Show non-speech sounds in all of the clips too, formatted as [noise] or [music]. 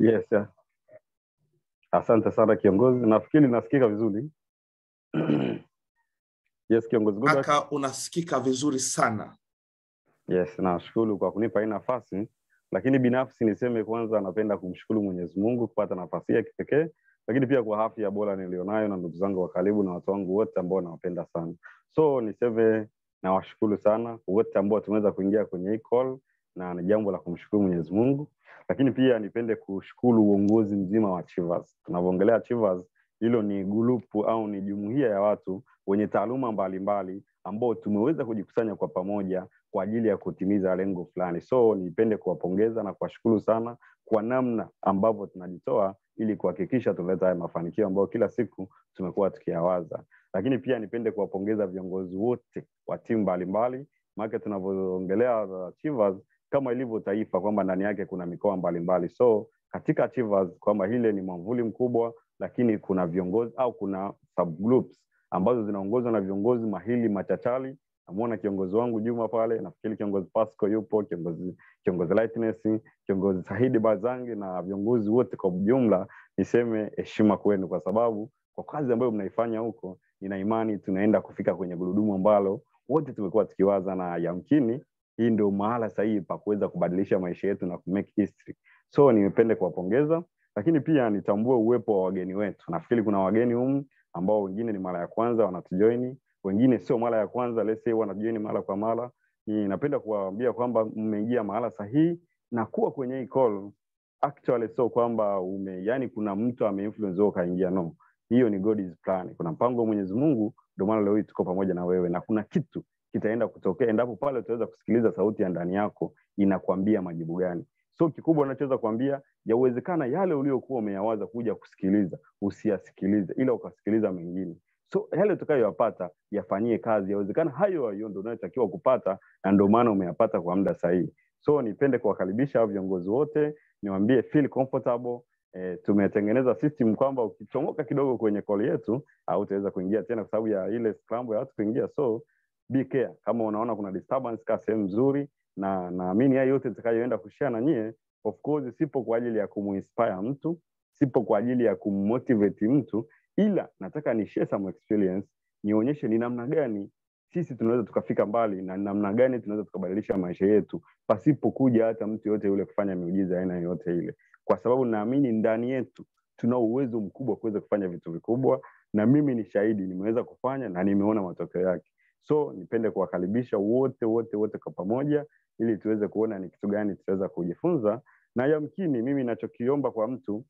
Yes, yeah. Asante sana kiongozi, nafikiri nasikika vizuri. [clears throat] yes, kiongozi Goodluck. Kaka, unasikika vizuri sana. Yes, nashukuru kwa kunipa hii nafasi, lakini binafsi niseme kwanza, napenda kumshukuru Mwenyezi Mungu kupata nafasi hii ya kipekee, lakini pia kwa afya bora nilionayo na ndugu zangu wa karibu na watu wangu wote ambao nawapenda sana. So niseme nawashukuru sana wote ambao tumeweza kuingia kwenye hii call, na ni jambo la kumshukuru Mwenyezi Mungu, lakini pia nipende kushukuru uongozi mzima wa Chivas. Tunavyoongelea Chivas, hilo ni grupu au ni jumuiya ya watu wenye taaluma mbalimbali ambao tumeweza kujikusanya kwa pamoja kwa ajili ya kutimiza lengo fulani. So nipende kuwapongeza na kuwashukuru sana kwa namna ambavyo tunajitoa ili kuhakikisha tunaleta haya mafanikio ambayo kila siku tumekuwa tukiyawaza. Lakini pia nipende kuwapongeza viongozi wote wa timu mbalimbali, maana tunavyoongelea Chivas kama ilivyo taifa kwamba ndani yake kuna mikoa mbalimbali. So katika Chivas kwamba hile ni mwamvuli mkubwa, lakini kuna viongozi au kuna subgroups ambazo zinaongozwa na viongozi mahili machachali Namuona kiongozi wangu Juma pale, nafikiri kiongozi Pasco yupo, kiongozi kiongozi Lightness, kiongozi Sahidi Bazangi na viongozi wote kwa ujumla, niseme heshima kwenu, kwa sababu kwa kazi ambayo mnaifanya huko, nina imani tunaenda kufika kwenye gurudumu ambalo wote tumekuwa tukiwaza, na yamkini hii ndio mahala sahihi pa kuweza kubadilisha maisha yetu na kumake history. So nimepende kuwapongeza, lakini pia nitambue uwepo wa wageni wetu. Nafikiri kuna wageni humu ambao wengine ni mara ya kwanza wanatujoini wengine sio mara ya kwanza, let's say wanajoin mara kwa mara. Ninapenda kuwaambia kwamba mmeingia mahala sahihi na kuwa kwenye hii call actually sio kwamba ume yani kuna mtu ameinfluence wewe kaingia no, hiyo ni God is plan. Kuna mpango wa Mwenyezi Mungu, ndio maana leo tuko pamoja na wewe, na kuna kitu kitaenda kutokea endapo pale utaweza kusikiliza sauti ya ndani yako inakwambia majibu gani. So kikubwa unachoweza kuambia, yawezekana yale uliokuwa umeyawaza kuja kusikiliza usiyasikilize, ila ukasikiliza mengine so yale utakayoyapata yafanyie kazi. Yawezekana hayo hayo ndio unayotakiwa kupata, na ndio maana umeyapata kwa muda sahihi. So nipende kuwakaribisha viongozi wote, niwambie feel comfortable. E, tumetengeneza system kwamba ukichomoka kidogo kwenye koli yetu hautaweza kuingia tena kwa sababu ya ile scramble ya watu kuingia. So be care, kama unaona kuna disturbance, ka sehemu nzuri, na naamini haya yote nitakayoenda kushare na nyie, of course sipo kwa ajili ya kumuinspire mtu, sipo kwa ajili ya kummotivate mtu ila nataka ni share some experience, nionyeshe ni namna gani sisi tunaweza tukafika mbali na namna gani tunaweza tukabadilisha maisha yetu pasipo kuja hata mtu yote yule kufanya miujiza aina yoyote ile, kwa sababu naamini ndani yetu tuna uwezo mkubwa kuweza kufanya vitu vikubwa, na mimi ni shahidi, nimeweza kufanya na nimeona matokeo yake. So nipende kuwakaribisha wote wote wote kwa pamoja, ili tuweze kuona ni kitu gani tutaweza kujifunza, na yamkini mimi ninachokiomba kwa mtu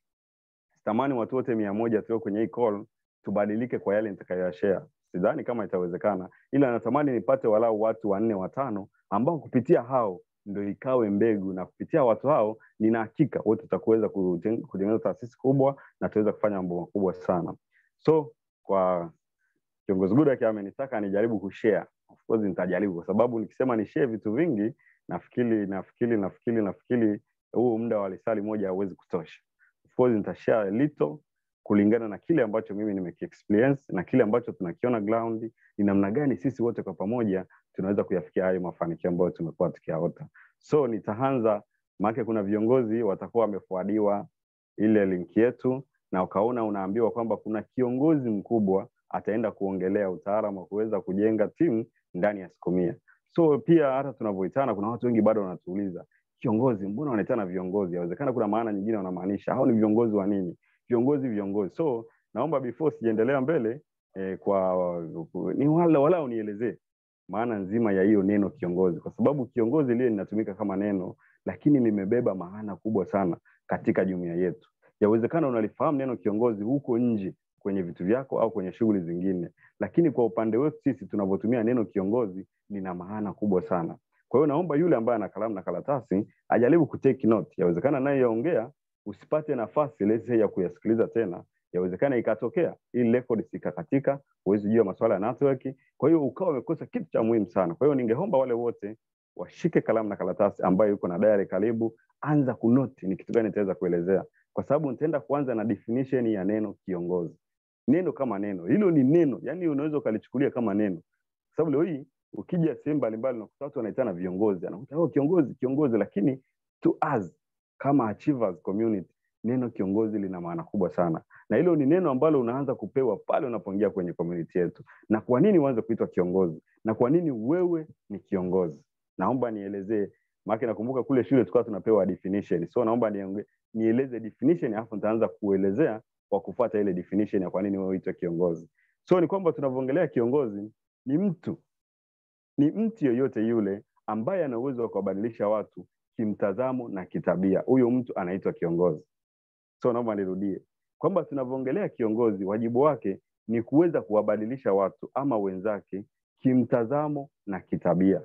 sitamani watu wote mia moja tuwe kwenye hii call tubadilike kwa yale nitakayoyashare. Sidhani kama itawezekana, ila natamani nipate walau watu wanne watano ambao kupitia hao ndo ikawe mbegu, na kupitia watu hao nina hakika wote tutakuweza kutengeneza taasisi kubwa na tutaweza kufanya mambo makubwa sana. So kwa kiongozi Goodluck amenitaka nijaribu kushare, of course nitajaribu, kwa sababu nikisema ni share vitu vingi, nafikiri nafikiri nafikiri nafikiri huu muda wa lisali moja hauwezi kutosha of course nitashare little kulingana na kile ambacho mimi nimekiexperience na kile ambacho tunakiona ground, ni namna gani sisi wote kwa pamoja tunaweza kuyafikia hayo mafanikio ambayo tumekuwa tukiyaota. So nitaanza, maana kuna viongozi watakuwa wamefuadiwa ile link yetu, na ukaona unaambiwa kwamba kuna kiongozi mkubwa ataenda kuongelea utaalamu wa kuweza kujenga timu ndani ya siku mia. So pia hata tunavyoitana, kuna watu wengi bado wanatuuliza kiongozi, mbona wanaitana viongozi? Yawezekana kuna maana nyingine wanamaanisha, hao ni viongozi wa nini? Viongozi viongozi. So naomba before sijaendelea mbele eh, kwa ni wala wala unielezee maana nzima ya hiyo neno kiongozi, kwa sababu kiongozi lile linatumika kama neno, lakini limebeba maana kubwa sana katika jumuiya yetu. Yawezekana unalifahamu neno kiongozi huko nje kwenye vitu vyako au kwenye shughuli zingine, lakini kwa upande wetu sisi tunavyotumia neno kiongozi lina maana kubwa sana. Kwa hiyo naomba yule ambaye ana kalamu na karatasi ajaribu kutake note. Yawezekana naye yaongea usipate nafasi lese ya kuyasikiliza tena, yawezekana ikatokea ili record ikakatika, huwezi jua masuala ya network, kwa hiyo ukawa umekosa kitu cha muhimu sana. Kwa hiyo ningeomba wale wote washike kalamu na karatasi, ambayo yuko na diary karibu, anza kunoti ni kitu gani nitaweza kuelezea, kwa sababu nitaenda kuanza na definition ya neno kiongozi. Neno kama neno. Hilo ni neno, yani unaweza ukalichukulia kama neno, sababu leo hii ukija sehemu mbalimbali unakuta watu wanaitana viongozi, anakuta oh, kiongozi kiongozi, lakini to us kama achievers community neno kiongozi lina maana kubwa sana. Na hilo ni neno ambalo unaanza kupewa pale unapoingia kwenye community yetu. Na kwa nini uanze kuitwa kiongozi? Na kwa nini wewe ni kiongozi? Naomba nielezee. Maake nakumbuka kule shule tukawa tunapewa definition. So naomba nieleze definition alafu nitaanza kuelezea kwa kufuata ile definition ya kwa nini wewe uitwe kiongozi. So ni kwamba tunavyoongelea kiongozi ni mtu ni mtu yoyote yule ambaye ana uwezo wa kuwabadilisha watu kimtazamo na kitabia. Huyo mtu anaitwa kiongozi. So naomba nirudie kwamba tunavyoongelea kiongozi wajibu wake ni kuweza kuwabadilisha watu ama wenzake kimtazamo na kitabia.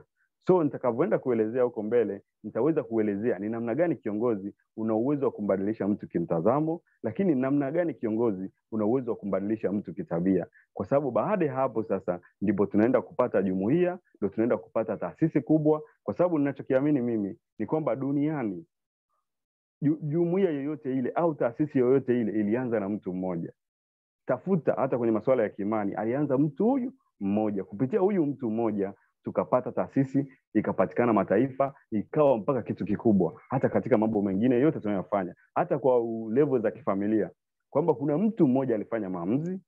So nitakavyoenda kuelezea huko mbele nitaweza kuelezea ni namna gani kiongozi una uwezo wa kumbadilisha mtu kimtazamo lakini namna gani kiongozi una uwezo wa kumbadilisha mtu kitabia. Kwa sababu baada ya hapo sasa ndipo tunaenda kupata jumuiya ndo tunaenda kupata taasisi kubwa. Kwa sababu ninachokiamini mimi ni kwamba duniani jumuiya yoyote ile au taasisi yoyote ile ilianza na mtu mmoja. Tafuta hata kwenye masuala ya kiimani alianza mtu huyu mmoja. Kupitia huyu mtu mmoja tukapata taasisi ikapatikana mataifa ikawa mpaka kitu kikubwa. Hata katika mambo mengine yote tunayofanya hata kwa level za kifamilia kwamba kuna mtu mmoja alifanya maamuzi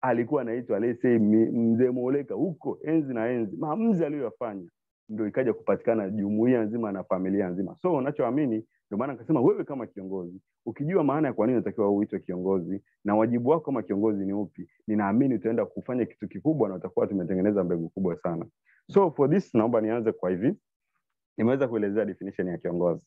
alikuwa anaitwa lese mzee moleka huko enzi na enzi. Maamuzi aliyoyafanya ndo ikaja kupatikana jumuia nzima na familia nzima. So unachoamini ndio maana nikasema wewe kama kiongozi ukijua maana ya kwa nini unatakiwa uitwe kiongozi na wajibu wako kama kiongozi ni upi ninaamini utaenda kufanya kitu kikubwa na utakuwa tumetengeneza mbegu kubwa sana so for this naomba nianze kwa hivi. Nimeweza kuelezea definition ya kiongozi.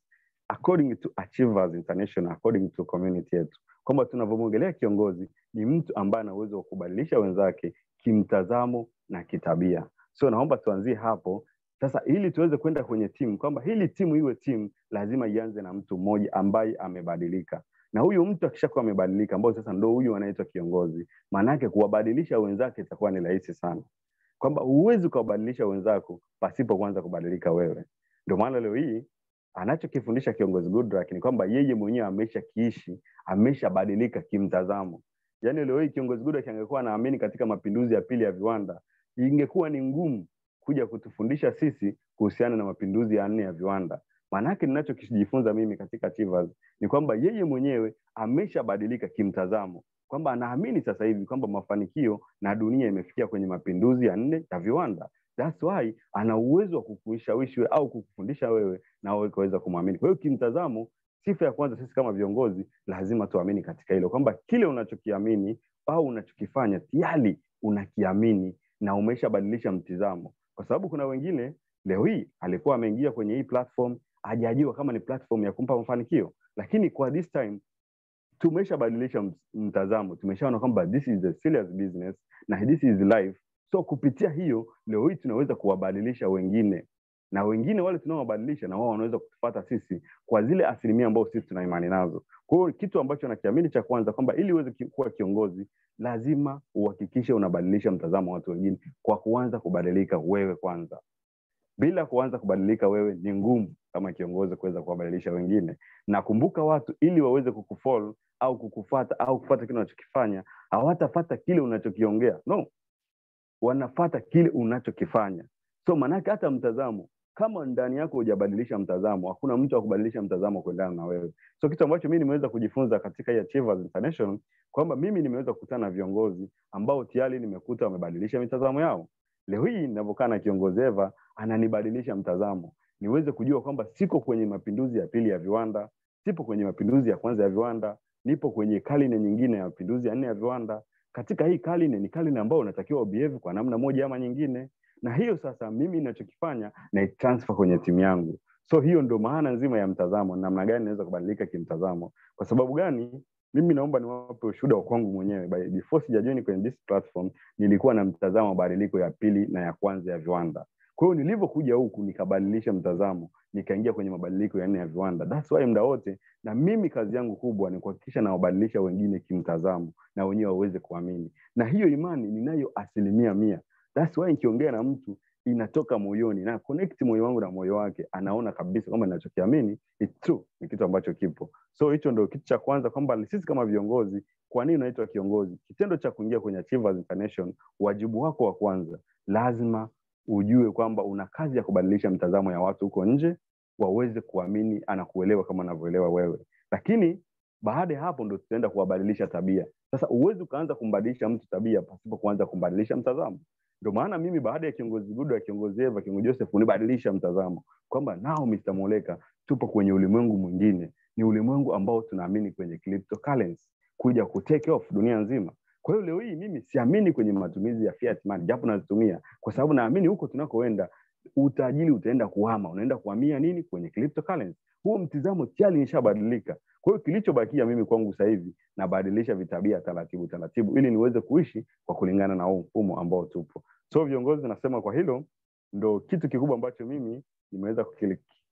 According to achievers international according to community yetu. Kwamba tunavyomwongelea kiongozi ni mtu ambaye ana uwezo wa kubadilisha wenzake kimtazamo na kitabia. So naomba tuanzie hapo. Sasa ili tuweze kwenda kwenye timu kwamba hili timu iwe timu lazima ianze na mtu mmoja ambaye amebadilika. Na huyu mtu akishakuwa amebadilika ambao sasa ndo huyu anaitwa kiongozi maanaake kuwabadilisha wenzake itakuwa ni rahisi sana kwamba huwezi ukawabadilisha wenzako pasipo kwanza kubadilika wewe. Ndio maana leo hii anachokifundisha kiongozi Goodluck ni kwamba yeye mwenyewe amesha kiishi ameshabadilika kimtazamo. Yaani leo hii kiongozi Goodluck angekuwa anaamini katika mapinduzi ya pili ya viwanda ingekuwa ni ngumu kuja kutufundisha sisi kuhusiana na mapinduzi ya nne ya viwanda. Maanake ninachokijifunza mimi katika Chivas ni kwamba yeye mwenyewe ameshabadilika kimtazamo kwamba anaamini sasa hivi kwamba mafanikio na dunia imefikia kwenye mapinduzi ya nne ya viwanda. That's why ana uwezo wa kukushawishi wewe au kukufundisha wewe na wewe kuweza kumwamini. Kwa hiyo kimtazamo sifa ya kwanza sisi kama viongozi lazima tuamini katika hilo kwamba kile unachokiamini au unachokifanya tayari unakiamini na umeshabadilisha mtizamo. Kwa sababu kuna wengine leo hii alikuwa ameingia kwenye hii platform hajajua kama ni platform ya kumpa mafanikio. Lakini kwa this time tumeshabadilisha mt- mtazamo. Tumeshaona kwamba this is a serious business na this is life. So kupitia hiyo leo hii tunaweza kuwabadilisha wengine. Na wengine wale tunaowabadilisha na wao wanaweza kutupata sisi kwa zile asilimia ambazo sisi tuna imani nazo. Kwa hiyo kitu ambacho nakiamini cha kwanza kwamba ili uweze kuwa kiongozi lazima uhakikishe unabadilisha mtazamo wa watu wengine kwa kuanza kubadilika wewe kwanza bila kuanza kubadilika wewe ni ngumu kama kiongozi kuweza kuwabadilisha wengine. Na kumbuka watu ili waweze kukufollow au kukufata au kufata kile unachokifanya hawatafata kile unachokiongea. No. Wanafata kile unachokifanya. So maanake hata mtazamo kama ndani yako hujabadilisha mtazamo hakuna mtu akubadilisha mtazamo kuendana na wewe. So kitu ambacho mi nimeweza kujifunza katika hii Achievers International kwamba mimi nimeweza kukutana na viongozi ambao tayari nimekuta wamebadilisha mitazamo yao. Leo hii ninavyokaa na kiongozi Eva ananibadilisha mtazamo. Niweze kujua kwamba siko kwenye mapinduzi ya pili ya viwanda sipo kwenye mapinduzi ya kwanza ya viwanda nipo kwenye karne nyingine ya mapinduzi ya nne ya viwanda. Katika hii karne ni karne ambayo unatakiwa ubehave kwa namna moja ama nyingine. Na hiyo sasa mimi ninachokifanya na transfer kwenye timu yangu. So hiyo ndio maana nzima ya mtazamo namna gani naweza kubadilika kimtazamo. Kwa sababu gani? Mimi naomba niwape ushuhuda wa kwangu mwenyewe. Before sijajoin kwenye this platform nilikuwa na mtazamo wa mabadiliko ya pili na ya kwanza ya viwanda kwa hiyo nilivyokuja huku nikabadilisha mtazamo nikaingia kwenye mabadiliko ya nne ya viwanda. That's why muda wote na mimi kazi yangu kubwa ni kuhakikisha nawabadilisha wengine kimtazamo na wenyewe waweze kuamini. Na hiyo imani ninayo asilimia mia. That's why nikiongea na mtu inatoka moyoni na connect moyo wangu na moyo wake anaona kabisa kwamba ninachokiamini it's true ni kitu ambacho kipo. So hicho ndo kitu cha kwanza kwamba sisi kama viongozi kwa nini unaitwa kiongozi? Kitendo cha kuingia kwenye Achievers International wajibu wako wa kwanza lazima ujue kwamba una kazi ya kubadilisha mtazamo ya watu huko nje waweze kuamini anakuelewa kama anavyoelewa wewe. Lakini baada ya hapo ndo tutaenda kuwabadilisha tabia. Sasa uwezi ukaanza kumbadilisha mtu tabia pasipo kuanza kumbadilisha mtazamo. Ndio maana mimi baada ya kiongozi gudo ya kiongozi eva kiongozi joseph unibadilisha mtazamo kwamba nao Mr. moleka tupo kwenye ulimwengu mwingine. Ni ulimwengu ambao tunaamini kwenye kuja ku take off dunia nzima kwa hiyo leo hii mimi siamini kwenye matumizi ya fiat money japo nazitumia kwa sababu naamini huko tunakoenda utajiri utaenda kuhama. Unaenda kuhamia nini? Kwenye cryptocurrency. Huo mtizamo tayari nishabadilika. Kwa hiyo kilichobakia mimi kwangu sasa hivi nabadilisha vitabia taratibu taratibu ili niweze kuishi kwa kulingana na huu mfumo ambao tupo. So viongozi nasema kwa hilo ndo kitu kikubwa ambacho mimi nimeweza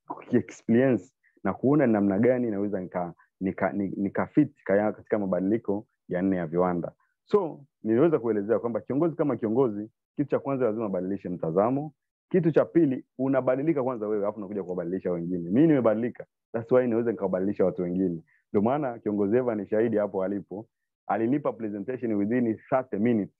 kukiexperience na kuona namna gani naweza nika nika, nika, nika fit katika mabadiliko ya nne ya viwanda so niliweza kuelezea kwamba kiongozi kama kiongozi kitu cha kwanza lazima abadilishe mtazamo. Kitu cha pili unabadilika kwanza wewe alafu unakuja kuwabadilisha wengine. Mimi nimebadilika that's why niweze nikawabadilisha watu wengine. Ndio maana kiongozi eva ni shahidi hapo alipo alinipa presentation within 30 minutes.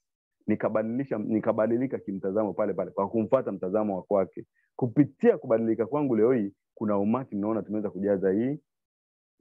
Nikabadilisha nikabadilika kimtazamo pale pale kwa kumfata mtazamo wa kwake. Kupitia kubadilika kwangu leo hii kuna umati mnaona tumeweza kujaza hii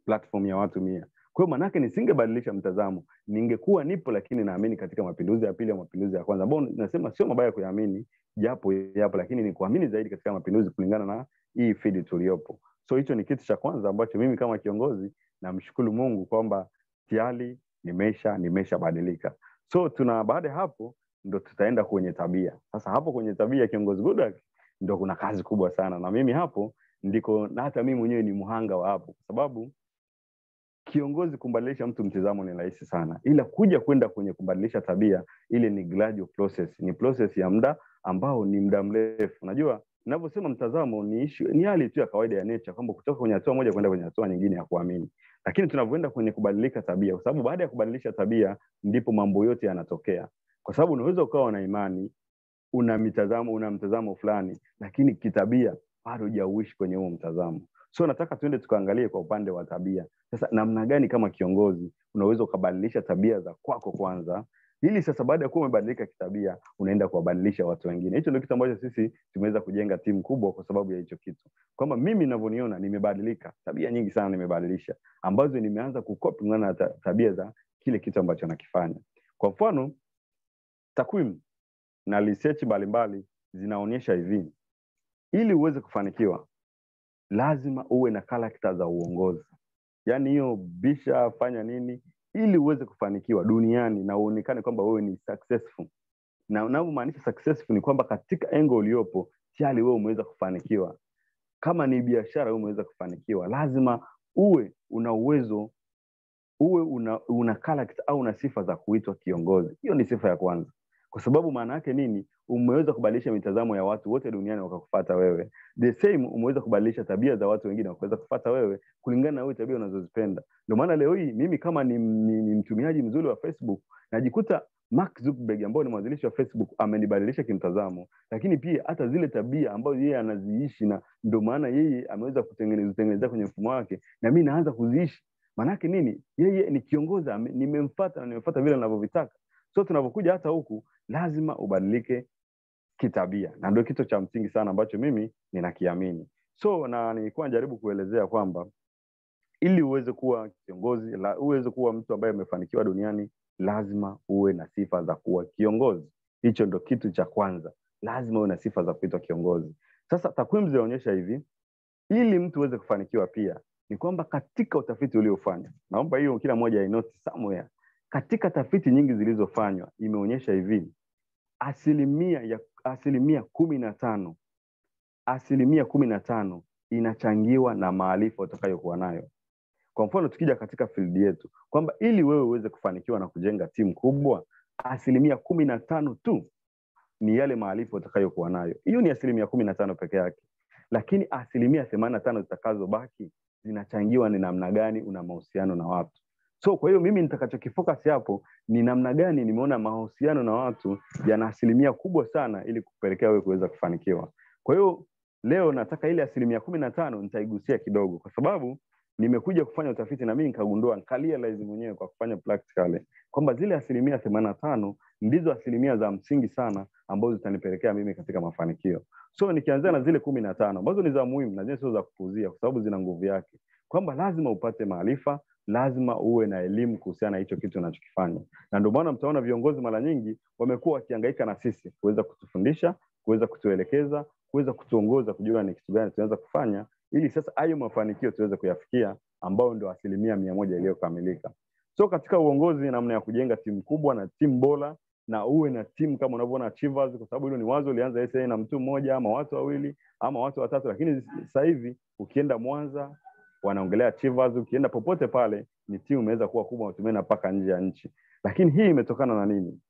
platform ya watu mia kwa hiyo manake nisingebadilisha mtazamo ningekuwa nipo lakini naamini katika mapinduzi ya pili au mapinduzi ya kwanza ambao nasema sio mabaya kuyaamini japo yapo lakini ni kuamini zaidi katika mapinduzi kulingana na hii feed tuliyopo so hicho ni kitu cha kwanza ambacho mimi kama kiongozi namshukuru mungu kwamba tayari nimesha nimeshabadilika. So tuna baada ya hapo ndo tutaenda kwenye tabia. Sasa hapo kwenye tabia kiongozi Goodluck ndo kuna kazi kubwa sana. Na mimi hapo ndiko na hata mimi mwenyewe ni mhanga wa hapo. Kwa sababu kiongozi kumbadilisha mtu mtizamo ni rahisi sana. Ila kuja kwenda kwenye kubadilisha tabia ile ni gradual process. Ni process ya muda ambao ni muda mrefu. Unajua ninavyosema mtazamo ni issue, ni hali tu ya kawaida ya nature kwamba kutoka kwenye hatua moja kwenda kwenye hatua nyingine ya kuamini. Lakini tunavyoenda kwenye kubadilika tabia kwa sababu baada ya kubadilisha tabia ndipo mambo yote yanatokea. Kwa sababu unaweza ukawa na imani una mitazamo una mtazamo fulani lakini kitabia bado hujauishi kwenye huo mtazamo. So nataka tuende tukaangalie kwa upande wa tabia. Sasa namna gani kama kiongozi unaweza ukabadilisha tabia za kwako kwanza? Ili sasa baada ya kuwa umebadilika kitabia unaenda kuwabadilisha watu wengine. Hicho ndio kitu ambacho sisi tumeweza kujenga timu kubwa kwa sababu ya hicho kitu. Kwamba mimi navyoniona nimebadilika. Tabia nyingi sana nimebadilisha ambazo nimeanza kukopi kulingana na tabia za kile kitu ambacho nakifanya. Kwa mfano takwimu na research mbalimbali zinaonyesha hivi ili uweze kufanikiwa lazima uwe na karakta za uongozi. Yaani hiyo bisha fanya nini? Ili uweze kufanikiwa duniani na uonekane kwamba wewe ni successful. Na unavyomaanisha successful ni kwamba katika engo uliopo tayari wewe umeweza kufanikiwa. Kama ni biashara wewe umeweza kufanikiwa. Lazima uwe una uwezo uwe una, una character au una sifa za kuitwa kiongozi. Hiyo ni sifa ya kwanza. Kwa sababu maana yake nini umeweza kubadilisha mitazamo ya watu wote duniani wakakufata wewe the same umeweza kubadilisha tabia za watu wengine wakaweza kufata wewe kulingana na wewe tabia unazozipenda ndio maana leo hii mimi kama ni, ni, ni mtumiaji mzuri wa facebook najikuta Mark Zuckerberg ambayo ni mwanzilishi wa Facebook amenibadilisha kimtazamo, lakini pia hata zile tabia ambazo yeye anaziishi, na ndio maana yeye ameweza kutengeneza kwenye mfumo wake, na mimi naanza kuziishi. Maanake nini? Yeye ni kiongozi, nimemfuata na nimemfuata vile anavyovitaka. So tunavyokuja hata huku, lazima ubadilike kitabia, na ndio kitu cha msingi sana ambacho mimi ninakiamini. So na nilikuwa najaribu kuelezea kwamba ili uweze kuwa kiongozi la, uweze kuwa mtu ambaye amefanikiwa duniani lazima uwe na sifa za kuwa kiongozi. Hicho ndo kitu cha kwanza. Lazima uwe na sifa za kuitwa kiongozi. Sasa takwimu zinaonyesha hivi ili mtu uweze kufanikiwa pia ni kwamba katika utafiti uliofanywa naomba hiyo kila moja ainoti somewhere katika tafiti nyingi zilizofanywa imeonyesha hivi asilimia ya asilimia kumi na tano asilimia kumi na tano inachangiwa na maarifa utakayokuwa nayo. Kwa mfano tukija katika fildi yetu kwamba ili wewe uweze kufanikiwa na kujenga timu kubwa asilimia kumi na tano tu ni yale maarifa utakayokuwa nayo. Hiyo ni asilimia kumi na tano peke yake. Lakini asilimia themanini na tano zitakazobaki zinachangiwa ni namna gani una mahusiano na watu so kwa hiyo mimi nitakachokifocus hapo ni namna gani nimeona mahusiano na watu yana asilimia kubwa sana ili kupelekea wewe kuweza kufanikiwa. Kwa hiyo leo nataka ile asilimia kumi na tano nitaigusia kidogo kwa sababu nimekuja kufanya utafiti na mimi nikagundua nikarealize mwenyewe kwa kufanya practically kwamba zile asilimia themanini na tano ndizo asilimia za msingi sana ambazo zitanipelekea mimi katika mafanikio. So nikianzia na zile kumi na tano ambazo ni za muhimu na zile sio za kupuuzia kwa sababu zina nguvu yake kwamba lazima upate maarifa lazima uwe na elimu kuhusiana na hicho kitu unachokifanya. Na ndio maana mtaona viongozi mara nyingi wamekuwa wakihangaika na sisi kuweza kutufundisha kuweza kutuelekeza kuweza kutuongoza kujua ni kitu gani tunaweza kufanya ili sasa hayo mafanikio tuweze kuyafikia ambayo ndio asilimia mia moja iliyokamilika. So katika uongozi namna ya kujenga timu kubwa na timu bora na uwe na timu kama unavyoona achievers kwa sababu hilo ni wazo ulianza na mtu mmoja ama watu wawili ama watu watatu lakini sasa hivi ukienda mwanza wanaongelea Chivas, ukienda popote pale ni timu imeweza kuwa kubwa tumeenda mpaka nje ya nchi. Lakini hii imetokana na nini?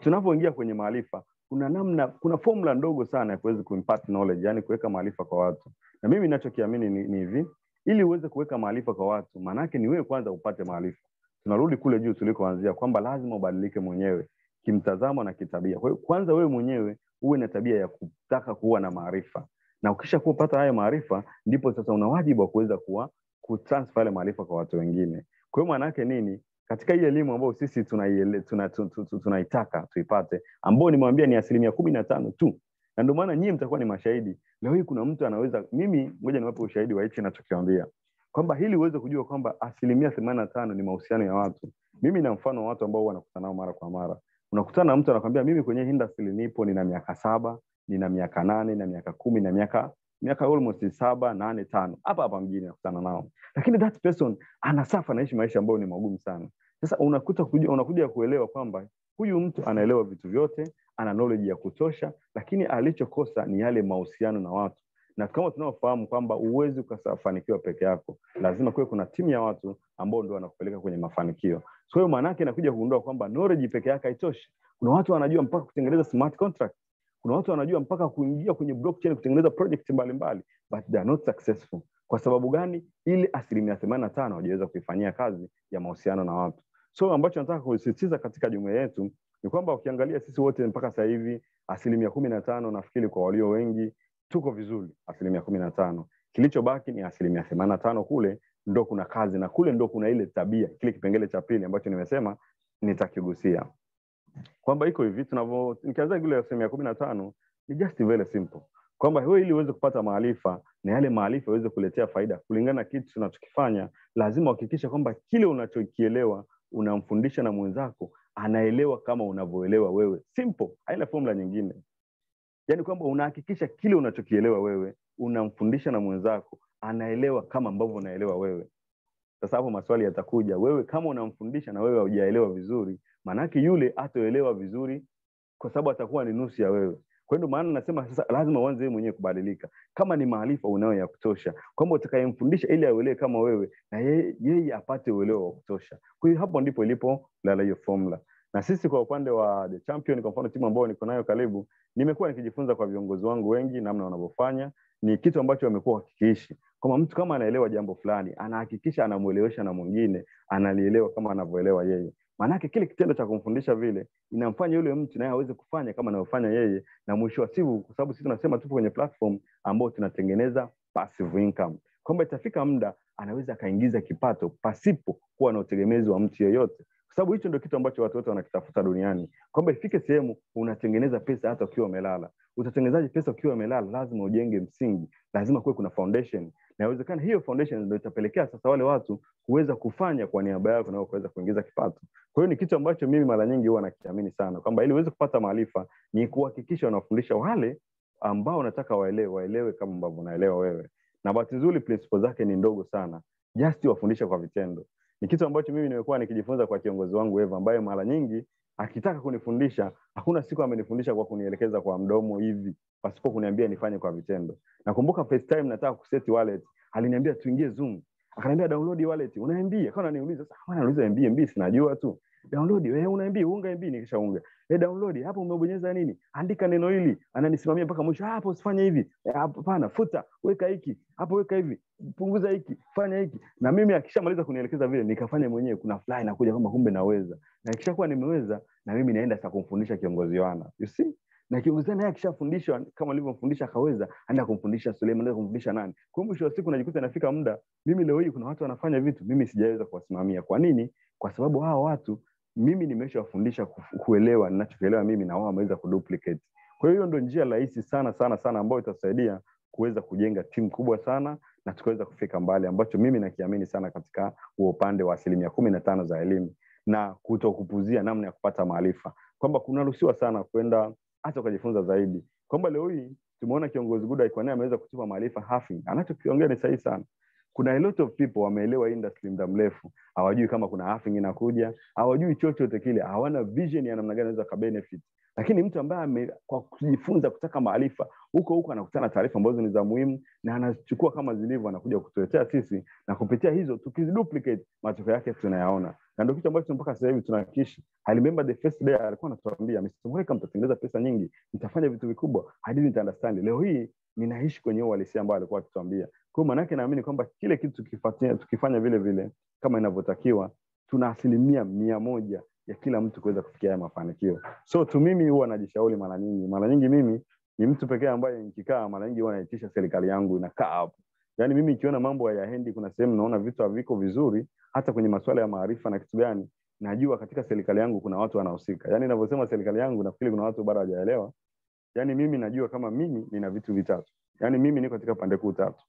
Tunapoingia kwenye maarifa kuna namna kuna formula ndogo sana ya kuweza kuimpart knowledge yani kuweka maarifa kwa watu. Na mimi ninachokiamini ni, hivi. Ili uweze kuweka maarifa kwa watu maanake ni wewe kwanza upate maarifa. Tunarudi kule juu tulikoanzia kwamba lazima ubadilike mwenyewe kimtazamo na kitabia. Kwa hiyo kwanza wewe mwenyewe uwe na tabia ya kutaka kuwa na maarifa na ukisha kupata haya maarifa ndipo sasa una wajibu wa kuweza kuwa kutransfer yale maarifa kwa watu wengine. Kwa hiyo maana nini? Katika hii elimu ambayo sisi tunaitaka tuna, tuna, tuna, tuna tuipate ambayo nimewambia ni asilimia kumi na tano tu. Na ndio maana nyie mtakuwa ni mashahidi. Leo hii kuna mtu anaweza mimi ngoja niwape ushahidi wa hichi nachokiambia kwamba hili uweze kujua kwamba asilimia themani na tano ni mahusiano ya watu. Mimi na mfano wa watu ambao wanakutana nao mara kwa mara. Unakutana na mtu anakwambia mimi kwenye industry nipo nina miaka saba nina miaka nane na miaka kumi na miaka miaka almost saba nane tano. Hapa hapa mjini nakutana nao. Lakini that person anasafa anaishi maisha ambayo ni magumu sana. Sasa unakuta kuja, unakuja kuelewa kwamba huyu mtu anaelewa vitu vyote ana knowledge ya kutosha lakini alichokosa ni yale mahusiano na watu. Na kama tunaofahamu kwamba huwezi ukafanikiwa peke yako lazima kuwe kuna timu ya watu ambao ndio wanakupeleka kwenye mafanikio. So hiyo maanaake inakuja kugundua kwamba knowledge peke yake haitoshi. Kuna watu wanajua mpaka kutengeneza smart contract kuna watu wanajua mpaka kuingia kwenye blockchain kutengeneza project mbalimbali but they are not successful. Kwa sababu gani? Ile asilimia themani na tano hawajaweza kuifanyia kazi ya mahusiano na watu. So ambacho nataka kusisitiza katika jumuia yetu ni kwamba ukiangalia sisi wote mpaka sasa hivi asilimia kumi na tano nafikiri kwa walio wengi tuko vizuri asilimia kumi na tano. Kilichobaki ni asilimia themani na tano kule ndo kuna kazi na kule ndo kuna ile tabia kile kipengele cha pili ambacho nimesema nitakigusia kwamba iko hivi tunavyo nikianza ile sehemu ya kumi na tano ni just very simple. Kwamba wewe ili uweze kupata maarifa na yale maarifa yaweze kuletea faida. Kulingana na kitu tunachokifanya lazima uhakikishe kwamba kile unachokielewa unamfundisha na mwenzako anaelewa kama unavyoelewa wewe. Simple. Haina formula nyingine. Yaani kwamba unahakikisha kile unachokielewa wewe unamfundisha na mwenzako anaelewa kama ambavyo unaelewa wewe. Sasa hapo maswali yatakuja. Wewe kama unamfundisha na wewe haujaelewa vizuri maanake yule atoelewa vizuri kwa sababu atakuwa ni nusu ya wewe. Kwa hiyo maana nasema sasa lazima uanze wewe mwenyewe kubadilika. Kama ni maarifa unayo ya kutosha kwamba utakayemfundisha ili auelewe kama wewe na yeye, yeye apate uelewa wa kutosha. Kwa hiyo hapo ndipo ilipo lala hiyo formula. Na sisi kwa upande wa the champion kwa mfano timu ambayo niko nayo karibu nimekuwa nikijifunza kwa viongozi wangu wengi namna wanavyofanya. Ni kitu ambacho wamekuwa wakikiishi kwamba mtu kama anaelewa jambo fulani anahakikisha anamwelewesha na mwingine analielewa kama anavyoelewa yeye. Maanake kile kitendo cha kumfundisha vile inamfanya yule mtu naye aweze kufanya kama anavyofanya yeye na mwisho wa siku kwa sababu sisi tunasema tupo kwenye platform ambao tunatengeneza passive income. Kwamba itafika muda anaweza akaingiza kipato pasipo kuwa na utegemezi wa mtu yeyote sababu hicho ndio kitu ambacho watu wote wanakitafuta duniani. Kwamba ifike sehemu unatengeneza pesa hata ukiwa umelala. Utatengenezaje pesa ukiwa umelala? Lazima ujenge msingi. Lazima kuwe kuna foundation. Na inawezekana hiyo foundation ndio itapelekea sasa wale watu kuweza kufanya kwa niaba yako na kuweza kuingiza kipato. Kwa hiyo ni kitu ambacho mimi mara nyingi huwa nakiamini sana. Kwamba ili uweze kupata maarifa ni kuhakikisha unafundisha wale ambao unataka waelewe waelewe kama ambavyo unaelewa wewe. Na bahati nzuri principle zake ni ndogo sana. Just wafundishe kwa vitendo ni kitu ambacho mimi nimekuwa nikijifunza kwa kiongozi wangu Eva ambaye mara nyingi akitaka kunifundisha hakuna siku amenifundisha kwa kunielekeza kwa mdomo hivi pasipo kuniambia nifanye kwa vitendo. Nakumbuka first time nataka kuseti wallet aliniambia tuingie zoom. Akaniambia download wallet. Unaambia? MB akawa ananiuliza sasa mbona anauliza MB MB sinajua tu download. Eh, una MB unga MB nikishaunga eh download. Hapo umebonyeza nini? Andika neno hili. Ananisimamia mpaka mwisho. Hapo usifanye hivi. Hapana. Futa. Weka hiki. Hapo weka hivi. Punguza hiki. Fanya hiki. Na mimi akishamaliza kunielekeza vile nikafanya mwenyewe. Kuna fly nakuja kama kumbe naweza. Na ikishakuwa nimeweza na mimi naenda sasa kumfundisha kiongozi wana you see? Na kiongozi naye akishafundishwa kama alivyomfundisha akaweza anaenda kumfundisha Suleiman anaenda kumfundisha nani? Kwa mwisho wa siku najikuta inafika muda. Mimi leo hii kuna watu wanafanya vitu. Mimi sijaweza kuwasimamia. Kwa nini? Kwa sababu hao watu mimi nimeshawafundisha kuelewa ninachokielewa mimi na wao wameweza kuduplicate. Kwa hiyo ndio njia rahisi sana sana sana ambayo itasaidia kuweza kujenga timu kubwa sana na tukaweza kufika mbali ambacho mimi nakiamini sana katika huo upande wa asilimia kumi na tano za elimu na kutokupuzia namna ya kupata maarifa. Kwamba kunaruhusiwa sana kwenda hata ukajifunza zaidi. Kwamba leo hii tumeona kiongozi Good Icon ameweza kutupa maarifa hafi. Anachokiongea ni sahihi sana kuna a lot of people wameelewa industry muda mrefu hawajui kama kuna afing inakuja hawajui chochote kile hawana vision ya namna gani anaweza kabenefit lakini mtu ambaye kwa kujifunza kutaka maarifa huko huko anakutana na taarifa ambazo ni za muhimu na anachukua kama zilivyo anakuja kutuletea sisi na kupitia hizo tukiduplicate, matokeo yake tunayaona. Na ndio kitu ambacho mpaka sasa hivi tunakishi I remember the first day alikuwa anatuambia Mr. Mtatengeneza pesa nyingi mtafanya vitu vikubwa I didn't understand. Leo hii ninaishi kwenye uhalisia ambao alikuwa akituambia kwa hiyo maanake naamini kwamba kile kitu tukifanya, tukifanya vile vile kama inavyotakiwa tuna asilimia mia moja ya kila mtu kuweza kufikia haya mafanikio. So tu mimi huwa najishauri mara nyingi. Mara nyingi mimi ni mtu pekee ambaye nikikaa mara nyingi huwa naitisha serikali yangu inakaa hapo. Yaani mimi ikiona mambo hayaendi kuna sehemu naona vitu haviko vizuri hata kwenye masuala ya maarifa na kitu gani najua katika serikali yangu kuna watu wanahusika. Yaani inavyosema serikali yangu nafikiri kuna watu bado hawajaelewa. Yaani mimi najua kama mimi nina vitu vitatu. Yaani mimi niko katika pande kuu tatu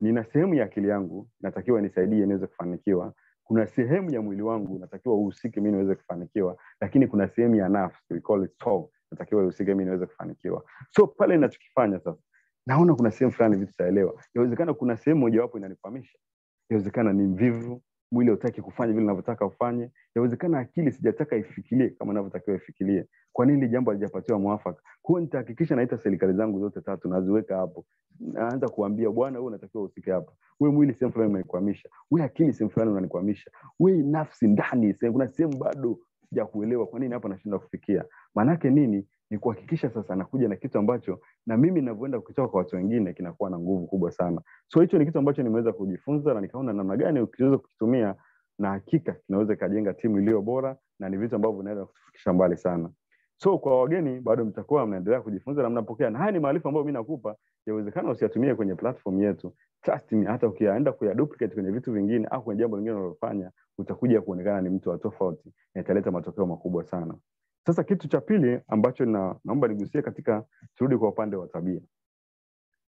nina sehemu ya akili yangu natakiwa nisaidie niweze kufanikiwa. Kuna sehemu ya mwili wangu natakiwa uhusike mi niweze kufanikiwa. Lakini kuna sehemu ya nafsi we call it soul natakiwa uhusike mi niweze kufanikiwa. So pale inachokifanya sasa naona kuna sehemu fulani vitu taelewa inawezekana kuna sehemu mojawapo inanikwamisha inawezekana ni mvivu mwili hautaki kufanya vile navyotaka ufanye. Inawezekana akili sijataka ifikirie kama navyotakiwa ifikirie kwa nini jambo halijapatiwa mwafaka? Huo nitahakikisha naita serikali zangu zote tatu naziweka hapo. Naanza kuambia bwana wewe unatakiwa usike hapa. We mwili sehemu fulani unanikwamisha we akili sehemu fulani unanikwamisha. We nafsi ndani kuna sehemu bado sijakuelewa, kwa nini hapa nashindwa kufikia. Maanaake nini ni kuhakikisha sasa nakuja na kitu ambacho na mimi navyoenda kukitoka kwa watu wengine kinakuwa na nguvu kubwa sana. So hicho ni kitu ambacho nimeweza kujifunza na nikaona namna gani ukiweza kukitumia na hakika kinaweza ikajenga timu iliyo bora na ni vitu ambavyo vinaweza kutufikisha mbali sana. So kwa wageni bado mtakuwa mnaendelea kujifunza na mnapokea. Na haya ni maarifa ambayo mi nakupa yawezekana usiyatumie kwenye platform yetu. Trust me hata ukienda kuyaduplicate kwenye vitu vingine au kwenye jambo lingine unalofanya utakuja kuonekana ni mtu wa tofauti na italeta matokeo makubwa sana sasa kitu cha pili ambacho na, naomba nigusie katika turudi kwa upande wa tabia.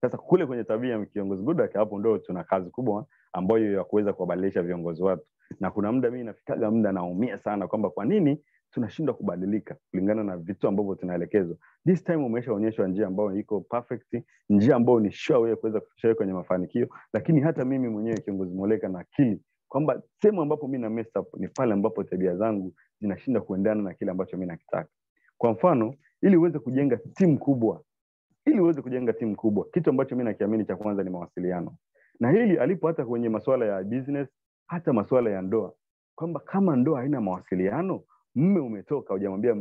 Sasa kule kwenye tabia kiongozi Goodluck hapo ndo tuna kazi kubwa ambayo ya kuweza kuwabadilisha viongozi watu na kuna muda mimi nafikaga muda naumia sana kwamba kwa nini tunashindwa kubadilika kulingana na vitu ambavyo tunaelekezwa. This time umeshaonyeshwa njia ambayo iko perfect njia ambayo ni sure wewe kuweza kufikisha kwenye mafanikio. Lakini hata mimi mwenyewe kiongozi Moleka na akili kwamba sehemu ambapo mi na mess up ni pale ambapo tabia zangu zinashinda kuendana na kile ambacho mi nakitaka. Kwa mfano ili uweze kujenga timu kubwa ili uweze kujenga timu kubwa kitu ambacho mi nakiamini cha kwanza ni mawasiliano. Na hili alipo hata kwenye masuala ya business hata masuala ya ndoa kwamba kama ndoa haina mawasiliano mme umetoka hujamwambia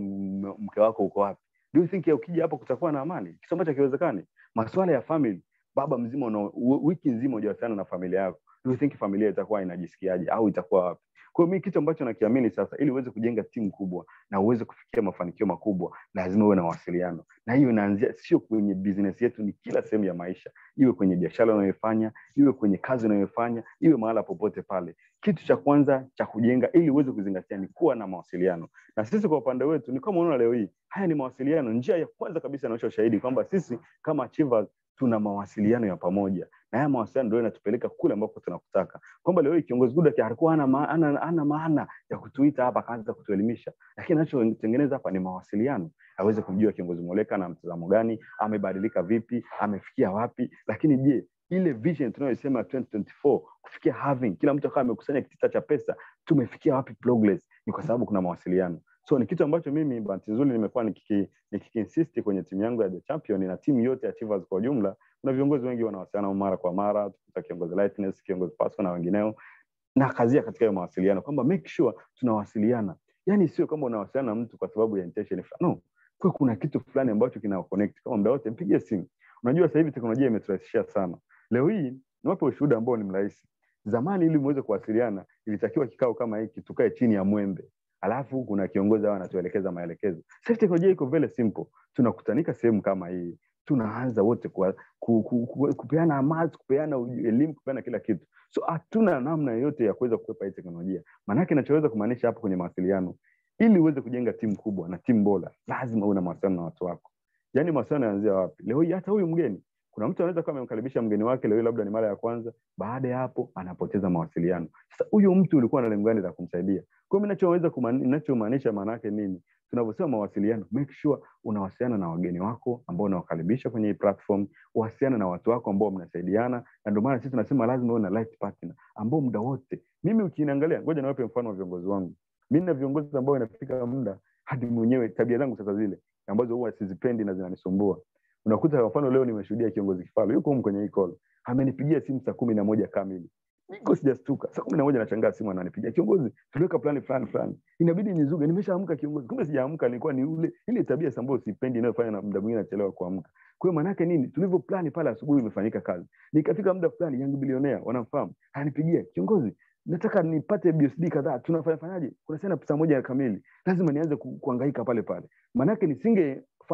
mke wako uko wapi. Do you think ya ukija hapo kutakuwa na amani? Kitu ambacho hakiwezekani. Masuala ya family baba mzima una, wiki nzima hujawasiliana na familia yako do think familia itakuwa inajisikiaje? Au itakuwa wapi? Kwa hiyo mi kitu ambacho nakiamini sasa ili uweze kujenga timu kubwa na uweze kufikia mafanikio makubwa lazima uwe na mawasiliano. Na hiyo inaanzia sio kwenye business yetu ni kila sehemu ya maisha. Iwe kwenye biashara unayoifanya iwe kwenye kazi unayoifanya iwe mahala popote pale. Kitu cha kwanza cha kujenga ili uweze kuzingatia ni kuwa na mawasiliano. Na sisi kwa upande wetu ni kama unaona leo hii haya ni mawasiliano. Njia ya kwanza kabisa inaonyesha ushahidi kwamba sisi kama achievers tuna mawasiliano ya pamoja na haya mawasiliano ndio yanatupeleka kule ambapo tunakutaka. Kwamba leo kiongozi Goodluck alikuwa ana ana, ana maana ya kutuita hapa akaanza kutuelimisha. Lakini anachotengeneza hapa ni mawasiliano. Aweze kumjua kiongozi Moleka na mtazamo gani amebadilika vipi amefikia wapi. Lakini je ile vision tunayosema 2024 kufikia having kila mtu akawa amekusanya kitita cha pesa tumefikia wapi progress? Ni kwa sababu kuna mawasiliano. So ni kitu ambacho mimi bahati nzuri nimekuwa nikiinsist niki kwenye timu yangu ya the champion na timu yote ya Achievers kwa ujumla kuna viongozi wengi wanawasiliana mara kwa mara tukuta kiongozi Lightness kiongozi Pasco na wengineo na kazia katika hiyo mawasiliano kwamba make sure tunawasiliana. Yani sio kama unawasiliana na mtu kwa sababu ya intention no kwa kuna kitu fulani ambacho kina connect. Kama muda wote mpigie simu. Unajua sasa hivi teknolojia imeturahisishia sana. Leo hii niwape ushuhuda ambao ni mrahisi. Zamani ili muweze kuwasiliana ilitakiwa kikao kama hiki tukae chini ya mwembe. Alafu kuna kiongozi hao anatuelekeza maelekezo. Sasa teknolojia iko very simple. Tunakutanika sehemu kama hii tunaanza wote kwa, ku, ku, ku, kupeana amazi kupeana elimu kupeana kila kitu. So hatuna namna yoyote ya kuweza kukwepa hii teknolojia. Maanake inachoweza kumaanisha hapo kwenye mawasiliano ili uweze kujenga timu kubwa na timu bora lazima uwe na mawasiliano na watu wako. Yaani mawasiliano yanaanzia wapi? Leo hii hata huyu mgeni kuna mtu anaweza kuwa amemkaribisha mgeni wake leo labda ni mara ya kwanza baada ya hapo anapoteza mawasiliano. Sasa huyo mtu ulikuwa na lengo gani la kumsaidia kwa hiyo ninachoweza ninachomaanisha maana yake nini? Tunavyosema mawasiliano make sure unawasiliana na wageni wako ambao unawakaribisha kwenye hii platform wasiliana na watu wako ambao mnasaidiana na ndio maana sisi tunasema lazima uwe na life partner ambao muda wote. Mimi ukiniangalia ngoja niwape mfano wa viongozi wangu. Mimi na viongozi ambao inafika muda hadi mwenyewe tabia zangu sasa zile ambazo huwa sizipendi na zinanisumbua. Unakuta kwa mfano leo nimeshuhudia kiongozi kifalo yuko huko kwenye hii call. Amenipigia simu saa kumi na moja kamili niko sijastuka saa kumi na moja nashangaa simu ananipigia. Kiongozi tuliweka plani fulani fulani. Inabidi nizuge. Nimeshaamka kiongozi. Kumbe sijaamka nilikuwa ni ule ile tabia ambayo sipendi inayofanya na muda mwingine nachelewa kuamka. Kwa hiyo maanake nini? Tulivyo plani pale asubuhi imefanyika kazi. Nikafika muda fulani yangu bilionea wanamfahamu. Ananipigia kiongozi nataka nipate BSD kadhaa. Tunafanya fanyaje? Kuna sana saa moja kamili. Lazima nianze ku, kuangaika pale pale. Maanake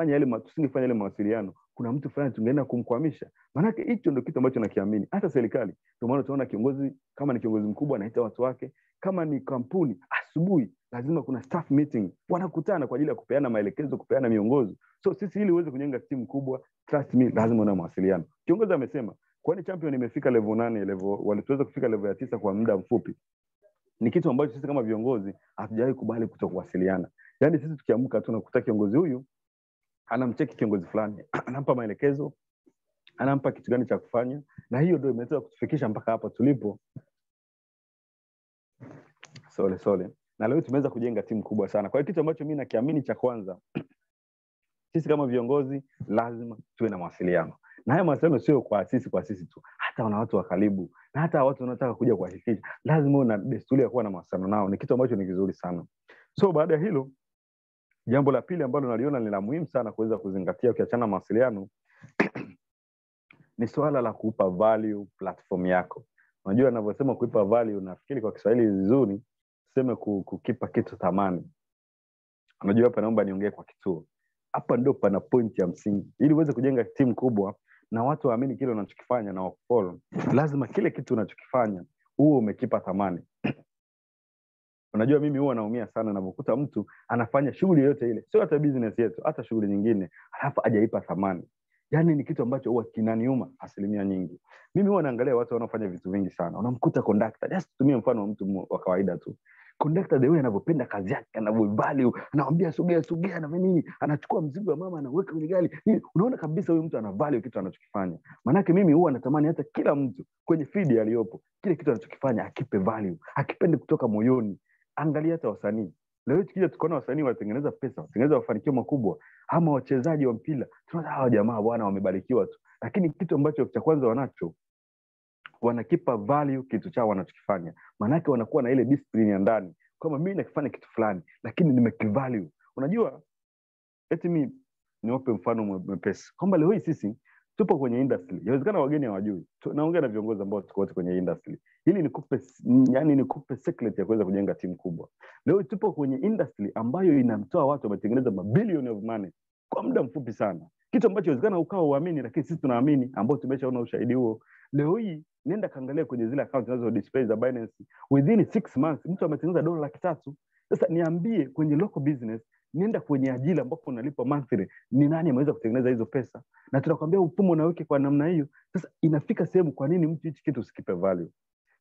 nisingefanya yale tusingefanya yale mawasiliano kuna mtu fulani tungeenda kumkwamisha. Maanake hicho ndio kitu ambacho nakiamini. Hata serikali ndio maana tunaona kiongozi kama ni kiongozi mkubwa anaita watu wake kama ni kampuni asubuhi lazima kuna staff meeting. Wanakutana kwa ajili ya kupeana maelekezo kupeana miongozo. So sisi ili uweze kujenga timu kubwa trust me lazima una mawasiliano. Kiongozi amesema kwani champion imefika level nane level walituweza kufika level ya tisa kwa muda mfupi? Ni kitu ambacho sisi kama viongozi hatujawahi kubali kuto kuwasiliana yaani sisi tukiamka tu nakuta kiongozi huyu anamcheki kiongozi fulani [clears throat] anampa maelekezo anampa kitu gani cha kufanya na hiyo ndio imeweza kutufikisha mpaka hapa tulipo. Sole sole. Na leo tumeweza kujenga timu kubwa sana. Kwa hiyo kitu ambacho mi nakiamini cha kwanza [clears throat] sisi kama viongozi lazima tuwe na mawasiliano. Na haya mawasiliano sio kwa sisi kwa sisi tu. Hata wana watu wa karibu na hata watu wanaotaka kuja kuhakikisha lazima uwe na desturi ya kuwa na mawasiliano nao. Ni kitu ambacho ni kizuri sana. So baada ya hilo jambo la pili ambalo naliona ni la muhimu sana kuweza kuzingatia ukiachana na mawasiliano [clears throat] ni suala la kuupa value platform yako. Unajua anavyosema kuipa value nafikiri kwa kiswahili vizuri tuseme kukipa kitu thamani. Unajua hapa naomba niongee kwa kituo. Hapa ndio pana point ya msingi. Ili uweze kujenga timu kubwa na watu waamini kile unachokifanya na wakufollow lazima kile kitu unachokifanya huo umekipa thamani [clears throat] unajua mimi huwa naumia sana ninapokuta mtu anafanya shughuli yoyote ile. Sio hata business yetu hata shughuli nyingine. Alafu hajaipa thamani. Yaani ni kitu ambacho huwa kinaniuma asilimia nyingi. Mimi huwa naangalia watu wanaofanya vitu vingi sana. Unamkuta conductor just tumie mfano wa mtu wa kawaida tu. Conductor the way anavyopenda kazi yake anavyovalue anamwambia sogea sogea na nini anachukua mzigo wa mama anaweka kwenye gari. Unaona kabisa huyu mtu anavalue kitu anachokifanya. Maanake mimi huwa natamani hata kila mtu kwenye feed aliyopo kile kitu anachokifanya akipe value akipende kutoka moyoni angalia hata wasanii. Leo tukija tukaona wasanii wanatengeneza pesa wanatengeneza mafanikio makubwa ama wachezaji wa mpira tunaona hawa jamaa bwana wamebarikiwa tu. Lakini kitu ambacho cha kwanza wanacho wanakipa value kitu chao wanachokifanya. Maanake wanakuwa na ile discipline ya ndani kwamba mimi nakifanya kitu fulani lakini nimekivalue. Unajua eti mi niwape mfano mwepesi. Kwamba leo hii sisi tupo kwenye industry. Inawezekana wageni hawajui. Naongea na viongozi ambao tuko wote kwenye industry ili nikupe yani nikupe secret ya kuweza kujenga timu kubwa. Leo tupo kwenye industry ambayo inamtoa watu wametengeneza mabilioni of money kwa muda mfupi sana. Kitu ambacho inawezekana ukawa uamini lakini sisi tunaamini ambao tumeshaona ushahidi huo. Leo hii nenda kaangalia kwenye zile account zinazo display za Binance. Within 6 months mtu ametengeneza dola laki tatu. Sasa niambie kwenye local business nenda kwenye ajira ambapo unalipwa monthly ni nani ameweza kutengeneza hizo pesa? Na tunakwambia upumo unaweke kwa namna hiyo. Sasa inafika sehemu kwa nini mtu hichi kitu usikipe value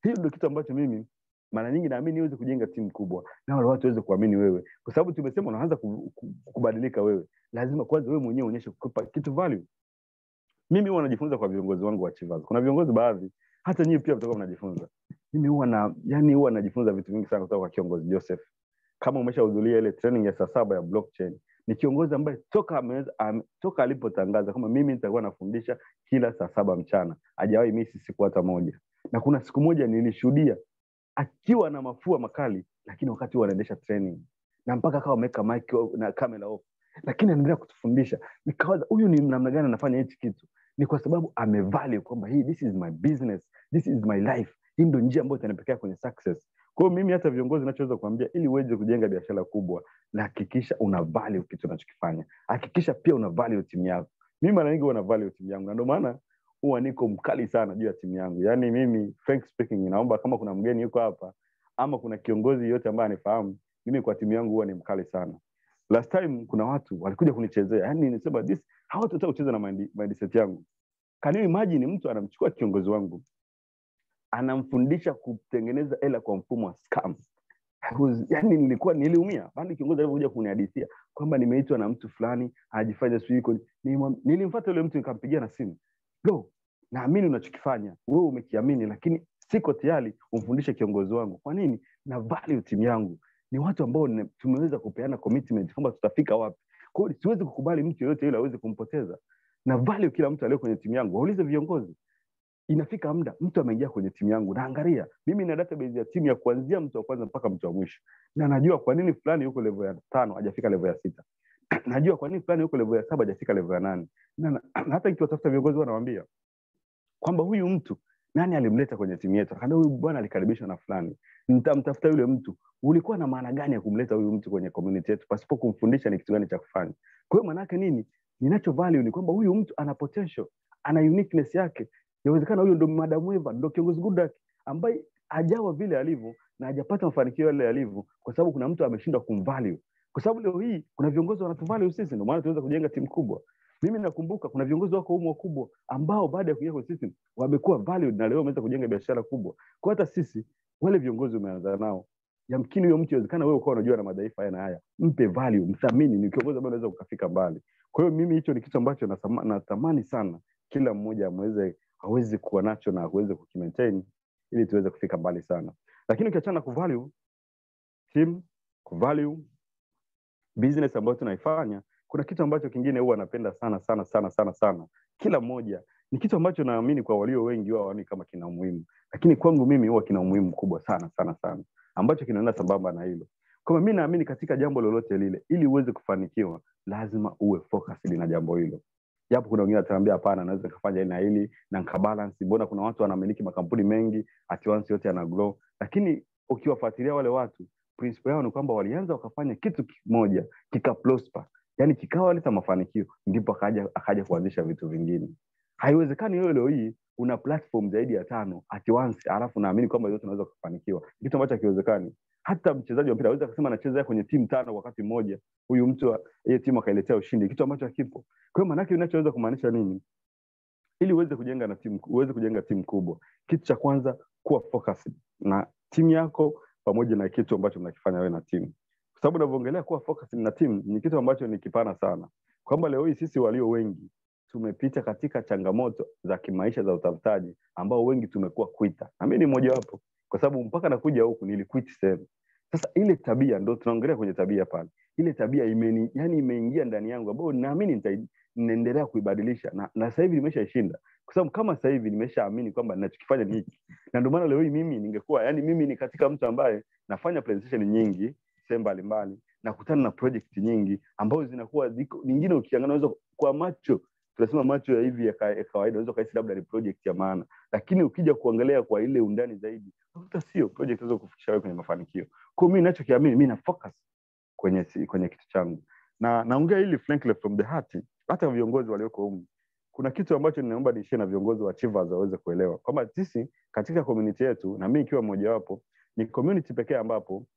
hiyo ndio kitu ambacho mimi mara nyingi naamini uweze kujenga timu kubwa na wale watu waweze kuamini wewe kwa sababu tumesema unaanza ku- ku- kubadilika wewe lazima kwanza wewe mwenyewe uonyeshe kitu value mimi huwa najifunza kwa viongozi wangu wa Chivas. Kuna viongozi baadhi hata nyinyi pia mtakuwa mnajifunza. Mimi huwa na yani huwa najifunza vitu vingi sana kutoka kwa kiongozi Joseph. Kama umeshahudhuria ile training ya saa saba ya blockchain, ni kiongozi ambaye toka ameweza, am, toka alipotangaza kama mimi nitakuwa nafundisha kila saa saba mchana, hajawahi misi siku hata moja. Na kuna siku moja nilishuhudia akiwa na mafua makali, lakini wakati huo anaendesha training na mpaka akawa ameweka mic na camera off, lakini anaendelea kutufundisha. Nikawaza huyu ni namna gani anafanya hichi kitu? Ni kwa sababu amevalue kwamba hii this is my business, this is my life. Hii ndio njia ambayo itanipelekea kwenye success. Kwa mimi hata viongozi nachoweza kuambia, ili uweze kujenga biashara kubwa, na hakikisha una value kitu unachokifanya, hakikisha pia una value timu yako. Mimi mara nyingi huwa na value timu yangu, na ndio maana huwa niko mkali sana juu ya timu yangu. Yaani mimi frank speaking, naomba kama kuna mgeni yuko hapa ama kuna kiongozi yote ambaye anifahamu, mimi kwa timu yangu huwa ni mkali sana. Last time kuna watu walikuja kunichezea, yani nisema this hawatotaka kucheza na mind- mindset yangu. Can you imagine mtu anamchukua kiongozi wangu anamfundisha kutengeneza hela kwa mfumo wa scam? Was, yani nilikuwa niliumia. Bali kiongozi alivyokuja kunihadithia kwamba nimeitwa na mtu fulani anajifanya sijui iko nilimfuata yule mtu nikampigia na simu. Bro naamini unachokifanya wewe umekiamini lakini siko tayari umfundishe kiongozi wangu. Kwa nini? Na value timu yangu. Ni watu ambao tumeweza kupeana commitment kwamba tutafika wapi. Kwa hiyo siwezi kukubali mtu yoyote yule aweze kumpoteza. Na value kila mtu aliyo kwenye timu yangu. Waulize viongozi. Inafika muda mtu ameingia kwenye timu yangu. Naangalia mimi na database ya timu ya kuanzia mtu wa kwanza mpaka mtu wa mwisho. Na najua kwa nini fulani yuko level ya tano hajafika level ya sita. [clears throat] Najua kwa nini fulani yuko level ya saba hajafika level ya nane. Na, na, na hata nikiwatafuta viongozi wanawambia kwamba huyu mtu nani alimleta kwenye timu yetu? Akaambia huyu bwana alikaribishwa na fulani. Nitamtafuta yule mtu. Ulikuwa na maana gani ya kumleta huyu mtu kwenye community yetu pasipo kumfundisha ni kitu gani cha kufanya? Kwa hiyo maanaake nini? Ninacho value ni kwamba huyu mtu ana potential ana uniqueness yake. Inawezekana huyo ndo madam Eva ndo kiongozi gudak ambaye hajawa vile alivyo na hajapata mafanikio yale alivyo kwa sababu kuna mtu ameshindwa kumvalue. Kwa sababu leo hii kuna viongozi wanatuvalue sisi ndio maana tunaweza kujenga timu kubwa mimi nakumbuka kuna viongozi wako humu wakubwa ambao baada ya kuingia kwenye system wamekuwa valued na leo wameweza kujenga biashara kubwa. Kwa hata sisi wale viongozi umeanza nao yamkini huyo mtu inawezekana wewe ukawa unajua na madhaifa haya na haya mpe value mthamini ni kiongozi ambaye unaweza ukafika mbali. Kwa hiyo mimi hicho ni kitu ambacho natamani sana kila mmoja amweze aweze kuwa nacho na aweze kukimaintain ili tuweze kufika mbali sana. Lakini ukiachana ku kuvalue team kuvalue business ambayo tunaifanya kuna kitu ambacho kingine huwa napenda sana sana sana sana sana. Kila mmoja ni kitu ambacho naamini kwa walio wengi wao ni kama kina umuhimu. Lakini kwangu mimi huwa kina umuhimu mkubwa sana sana sana. Ambacho kinaenda sambamba na hilo. Kwamba mi naamini katika jambo lolote lile ili uweze kufanikiwa lazima uwe focused na jambo hilo. Japo kuna wengine wataambia hapana naweza nikafanya hili na hili na nikabalance. Mbona kuna watu wanamiliki makampuni mengi at once yote yana grow. Lakini ukiwafuatilia wale watu principle yao ni kwamba walianza wakafanya kitu kimoja kikaprosper yani kikawa leta mafanikio ndipo akaja kuanzisha vitu vingine. Haiwezekani wewe leo hii una platform zaidi ya tano at once alafu naamini kwamba yote unaweza kufanikiwa. Kitu ambacho hakiwezekani. Hata mchezaji wa mpira aweza akasema anacheza kwenye timu tano kwa wakati mmoja huyu mtu hiyo timu akailetea ushindi. Kitu ambacho hakipo. Kwa hiyo maanake unachoweza kumaanisha nini? Ili uweze kujenga na timu uweze kujenga timu kubwa kitu cha kwanza kuwa focused na timu yako pamoja na kitu ambacho mnakifanya wewe na timu sababu unavyoongelea kuwa focus na team ni kitu ambacho ni kipana sana. Kwamba leo hii sisi walio wengi tumepita katika changamoto za kimaisha za utafutaji ambao wengi tumekuwa kwita na mi ni mmojawapo kwa sababu mpaka nakuja huku nilikwiti sehemu. Sasa ile tabia ndo tunaongelea kwenye tabia pale ile tabia imeni, yani imeingia ndani yangu ambayo naamini ninaendelea kuibadilisha. Na, na sasa hivi nimeshaishinda. Kwa sababu kama sasa hivi nimeshaamini kwamba ninachokifanya ni hiki. Na ndio maana leo hii mimi ningekuwa yani mimi ni katika mtu ambaye nafanya presentation nyingi sehemu mbalimbali nakutana na project nyingi ambazo zinakuwa nyingine ukiangalia unaweza kwa macho tunasema macho ya hivi ya kawaida unaweza ukahisi labda ni project ya maana. Lakini ukija kuangalia kwa ile undani zaidi unakuta sio project inaweza kufikisha wewe kwenye mafanikio. Kwa mimi ninachokiamini mimi na focus kwenye kwenye kitu changu. Na naongea hili frankly from the heart hata viongozi walioko humu kuna kitu ambacho ninaomba niishie na viongozi wa Achievers waweze kuelewa. Kwamba sisi katika community yetu na mimi ikiwa mmojawapo ni community pekee ambapo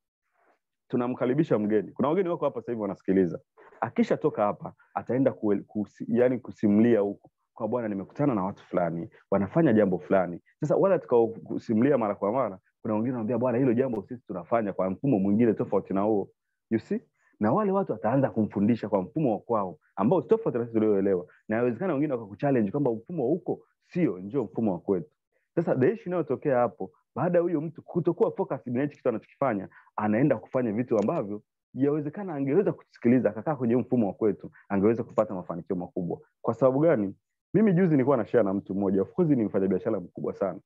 tunamkaribisha mgeni. Kuna wageni wako hapa sasa hivi wanasikiliza. Akishatoka hapa ataenda kusi, yani kusimulia huko. Kwa bwana nimekutana na watu fulani wanafanya jambo fulani. Sasa wala tutakaosimulia mara kwa mara kuna wengine wanambia bwana hilo jambo sisi tunafanya kwa mfumo mwingine tofauti na huo. You see? Na wale watu wataanza kumfundisha kwa mfumo wa kwao ambao tofauti na sisi tulioelewa. Na inawezekana wengine wakakuchallenge kwamba mfumo huko sio njio mfumo wa kwetu. Sasa the inayotokea hapo baada ya huyo mtu kutokuwa focused na kitu anachokifanya anaenda kufanya vitu ambavyo yawezekana angeweza kusikiliza akakaa kwenye mfumo wa kwetu angeweza kupata mafanikio makubwa. Kwa sababu gani? Mimi juzi nilikuwa na share na mtu mmoja of course ni mfanyabiashara mkubwa sana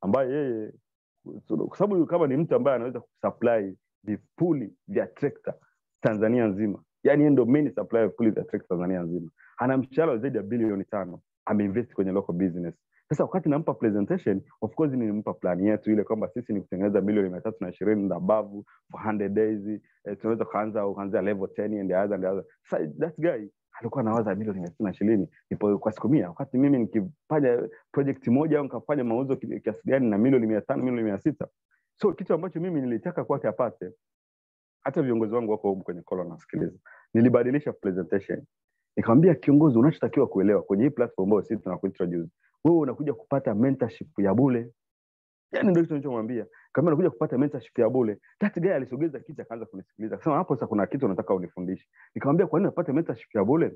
ambaye yeye kwa sababu kama ni mtu ambaye anaweza kusupply vipuli vya trekta tanzania nzima yani ndo main supplier vipuli vya trekta tanzania nzima ana mshahara zaidi ya bilioni tano ameinvest kwenye local business sasa wakati nampa presentation of course nilimpa plan yetu ile kwamba sisi ni kutengeneza milioni mia tatu na ishirini na for 100 days eh, tunaweza kuanza kuanzia level 10 and the other and the other sasa that guy alikuwa anawaza milioni mia tatu na ishirini. Nipo kwa siku mia. Wakati mimi nikifanya project moja au nikafanya mauzo kiasi gani na milioni mia tano milioni mia sita. So kitu ambacho mimi nilitaka kwake apate hata viongozi wangu wako humu kwenye call wanasikiliza nilibadilisha presentation. Nikamwambia kiongozi unachotakiwa kuelewa kwenye hii platform ambayo sisi tunakuintroduce wewe unakuja kupata mentorship ya bule yani ndio kitu nilichomwambia. Kama unakuja kupata mentorship ya bule that guy alisogeza kiti akaanza kunisikiliza. Akasema hapo sasa kuna kitu unataka unifundishe. Nikamwambia kwa nini unapata mentorship ya bule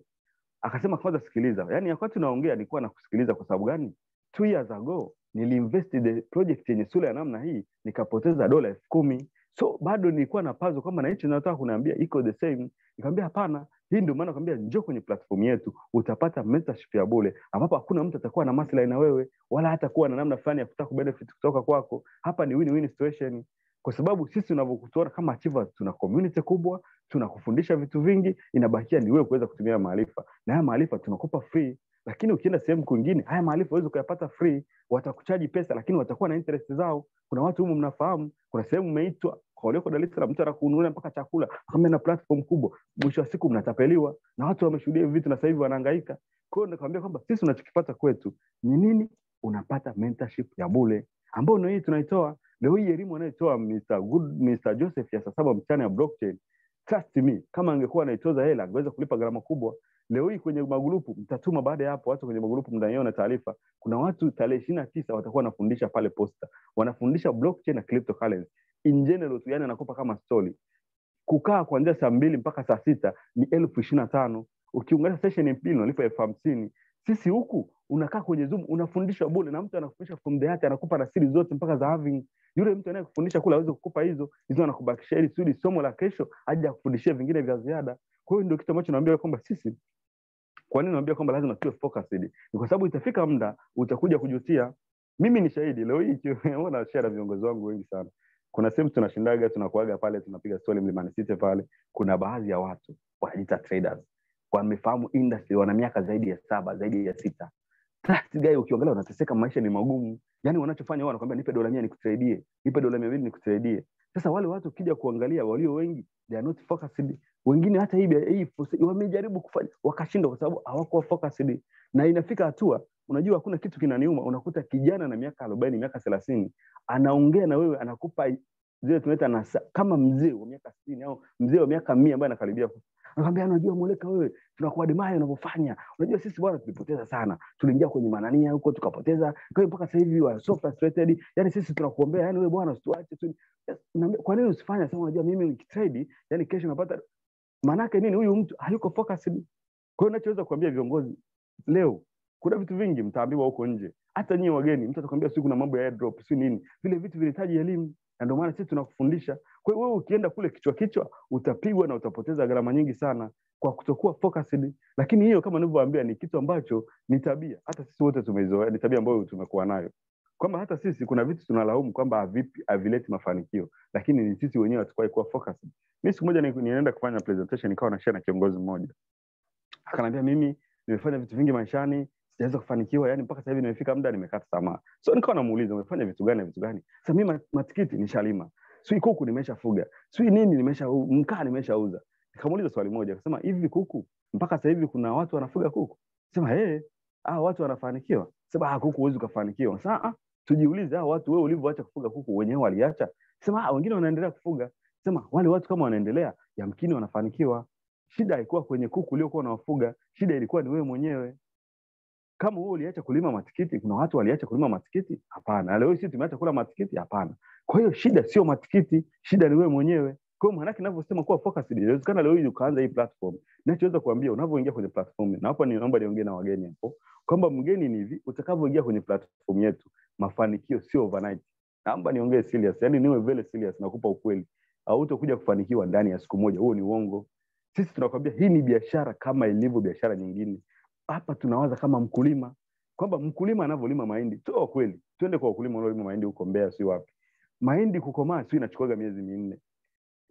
akasema kwanza sikiliza. Yani wakati unaongea nilikuwa nakusikiliza kwa sababu gani? Two years ago niliinvest the project yenye sura ya namna hii nikapoteza dola elfu kumi. So bado nilikuwa na pazo kama na hicho nataka kuniambia iko the same. Nikamwambia hapana hii ndio maana kwambia njoo kwenye platform yetu utapata mentorship ya bure ambapo hakuna mtu atakuwa na maslahi na wewe wala hata kuwa na namna fulani ya kutaka kubenefit kutoka kwako. Hapa ni win-win situation kwa sababu sisi unavyokutuona kama achievers tuna community kubwa tunakufundisha vitu vingi inabakia ni wewe kuweza kutumia maarifa. Na haya maarifa tunakupa free lakini ukienda sehemu kwingine haya maarifa huwezi ukayapata free. Watakuchaji pesa lakini watakuwa na interest zao. Kuna watu humu mnafahamu kuna sehemu umeitwa walioko Dar es Salaam mtu anakununulia mpaka chakula kama na platform kubwa. Mwisho wa siku mnatapeliwa na watu wameshuhudia hivi vitu na sasa hivi wanahangaika. Kwa hiyo nakwambia kwamba sisi tunachokipata kwetu ni nini? Unapata mentorship ya bure ambayo ndio hii tunaitoa. Leo hii elimu anayotoa Mr. Good, Mr. Joseph ya saa saba mchana ya blockchain trust me kama angekuwa anaitoza hela angeweza kulipa gharama kubwa. Leo hii kwenye magrupu mtatuma baada ya hapo watu kwenye magrupu mnaiona taarifa kuna watu tarehe ishirini na tisa watakuwa wanafundisha pale posta. Wanafundisha blockchain na cryptocurrency tu yani anakopa kama stori. kukaa kuanzia saa mbili mpaka saa sita ni elfu ishirini na tano. Ukiunganisha session mbili unalipa elfu hamsini. Sisi huku unakaa kwenye zoom unafundishwa bure na mtu anakufundisha from heart anakupa na siri zote mpaka za having. Yule mtu anayekufundisha kule aweze kukupa hizo hizo anakubakisha. Ili sudi somo la kesho aje akufundishie vingine vya ziada. Kwa hiyo ndio kitu ambacho naambia kwamba sisi kwa nini naambia kwamba lazima tuwe focused? Ni kwa sababu itafika muda utakuja kujutia. Mimi ni shahidi leo hii [laughs] na share viongozi wangu wengi sana kuna sehemu tunashindaga tunakuaga pale tunapiga stori mlimani city pale. Kuna baadhi ya watu wanajiita traders. Wamefahamu industry wana miaka zaidi ya saba zaidi ya sita. Guy ukiongelea unateseka maisha ni magumu. Yani wanachofanya wao wanakwambia nipe dola mia nikusaidie. Nipe dola mia mbili nikusaidie. Sasa wale watu ukija kuangalia walio wengi they are not focused wengine hata hii hii wamejaribu kufanya wakashindwa kwa sababu hawakuwa focused. Na inafika hatua unajua hakuna kitu kinaniuma. Unakuta kijana na miaka arobaini miaka thelathini anaongea na wewe anakupa zile tunaita kama mzee wa miaka sitini au mzee wa miaka mia ambaye anakaribia anakwambia unajua mweleka wewe tunakuadimaya unavyofanya. Unajua sisi bwana tulipoteza sana. Tuliingia kwenye manania huko tukapoteza. Kwa mpaka sasa hivi wa so frustrated. Yani sisi tunakuombea yani wewe bwana usituache tu. Kwa nini usifanye? Sasa unajua mimi nikitrade yani kesho napata maanake nini? Huyu mtu hayuko focused. Kwa hiyo nachoweza kuambia viongozi leo kuna vitu vingi mtaambiwa huko nje. Hata nyie wageni mtu atakwambia si kuna mambo ya airdrop si nini. Vile vitu vinahitaji elimu na ndio maana sisi tunakufundisha. Kwa hiyo wewe ukienda kule kichwa kichwa utapigwa na utapoteza gharama nyingi sana kwa kutokuwa focused. Lakini hiyo kama nilivyowaambia ni kitu ambacho ni tabia. Hata sisi wote tumeizoea ni tabia ambayo tumekuwa nayo kwamba hata sisi kuna vitu tunalaumu kwamba havileti mafanikio lakini ni sisi wenyewe hatukuwahi kuwa focused. Mi siku moja ninaenda kufanya presentation nikawa nashia na kiongozi mmoja. Akaniambia mimi nimefanya vitu vingi maishani sijaweza kufanikiwa yani mpaka sasa hivi nimefika muda nimekata tamaa. So nikawa namuuliza umefanya vitu gani na vitu gani? Sasa mimi matikiti nishalima. Sui kuku nimeshafuga. Sui nini nimesha mkaa nimeshauza. Nikamuuliza swali moja akasema hivi kuku mpaka sasa hivi kuna watu wanafuga kuku? Sema hey, ah watu wanafanikiwa. Sema ah kuku huwezi ukafanikiwa. Sasa ah tujiulize hao watu wewe ulivyoacha kufuga kuku wenyewe waliacha? Sema ah wengine wanaendelea kufuga. Sema wale watu kama wanaendelea yamkini wanafanikiwa. Shida haikuwa kwenye kuku uliokuwa unawafuga shida ilikuwa ni wewe mwenyewe. Kama wewe uliacha kulima matikiti kuna watu waliacha kulima matikiti? Hapana. Leo sisi tumeacha kula matikiti? Hapana. Kwa hiyo shida sio matikiti shida ni wewe mwenyewe. Kwa hiyo maanake ninavyosema kuwa focused inawezekana leo hii ukaanza hii platform. Ninachoweza kuambia unavyoingia kwenye platform na hapa ni naomba niongee na wageni hapo kwamba mgeni ni hivi utakavyoingia kwenye platform yetu mafanikio sio overnight. Naomba niongee serious yani niwe very serious nakupa ukweli. Hautakuja kufanikiwa ndani ya siku moja huo ni uongo. Sisi tunakwambia hii ni biashara kama ilivyo biashara nyingine. Hapa tunawaza kama mkulima kwamba mkulima anavyolima mahindi sio kweli twende kwa wakulima wanaolima mahindi huko Mbeya si wapi? Mahindi kukomaa si inachukuaga miezi minne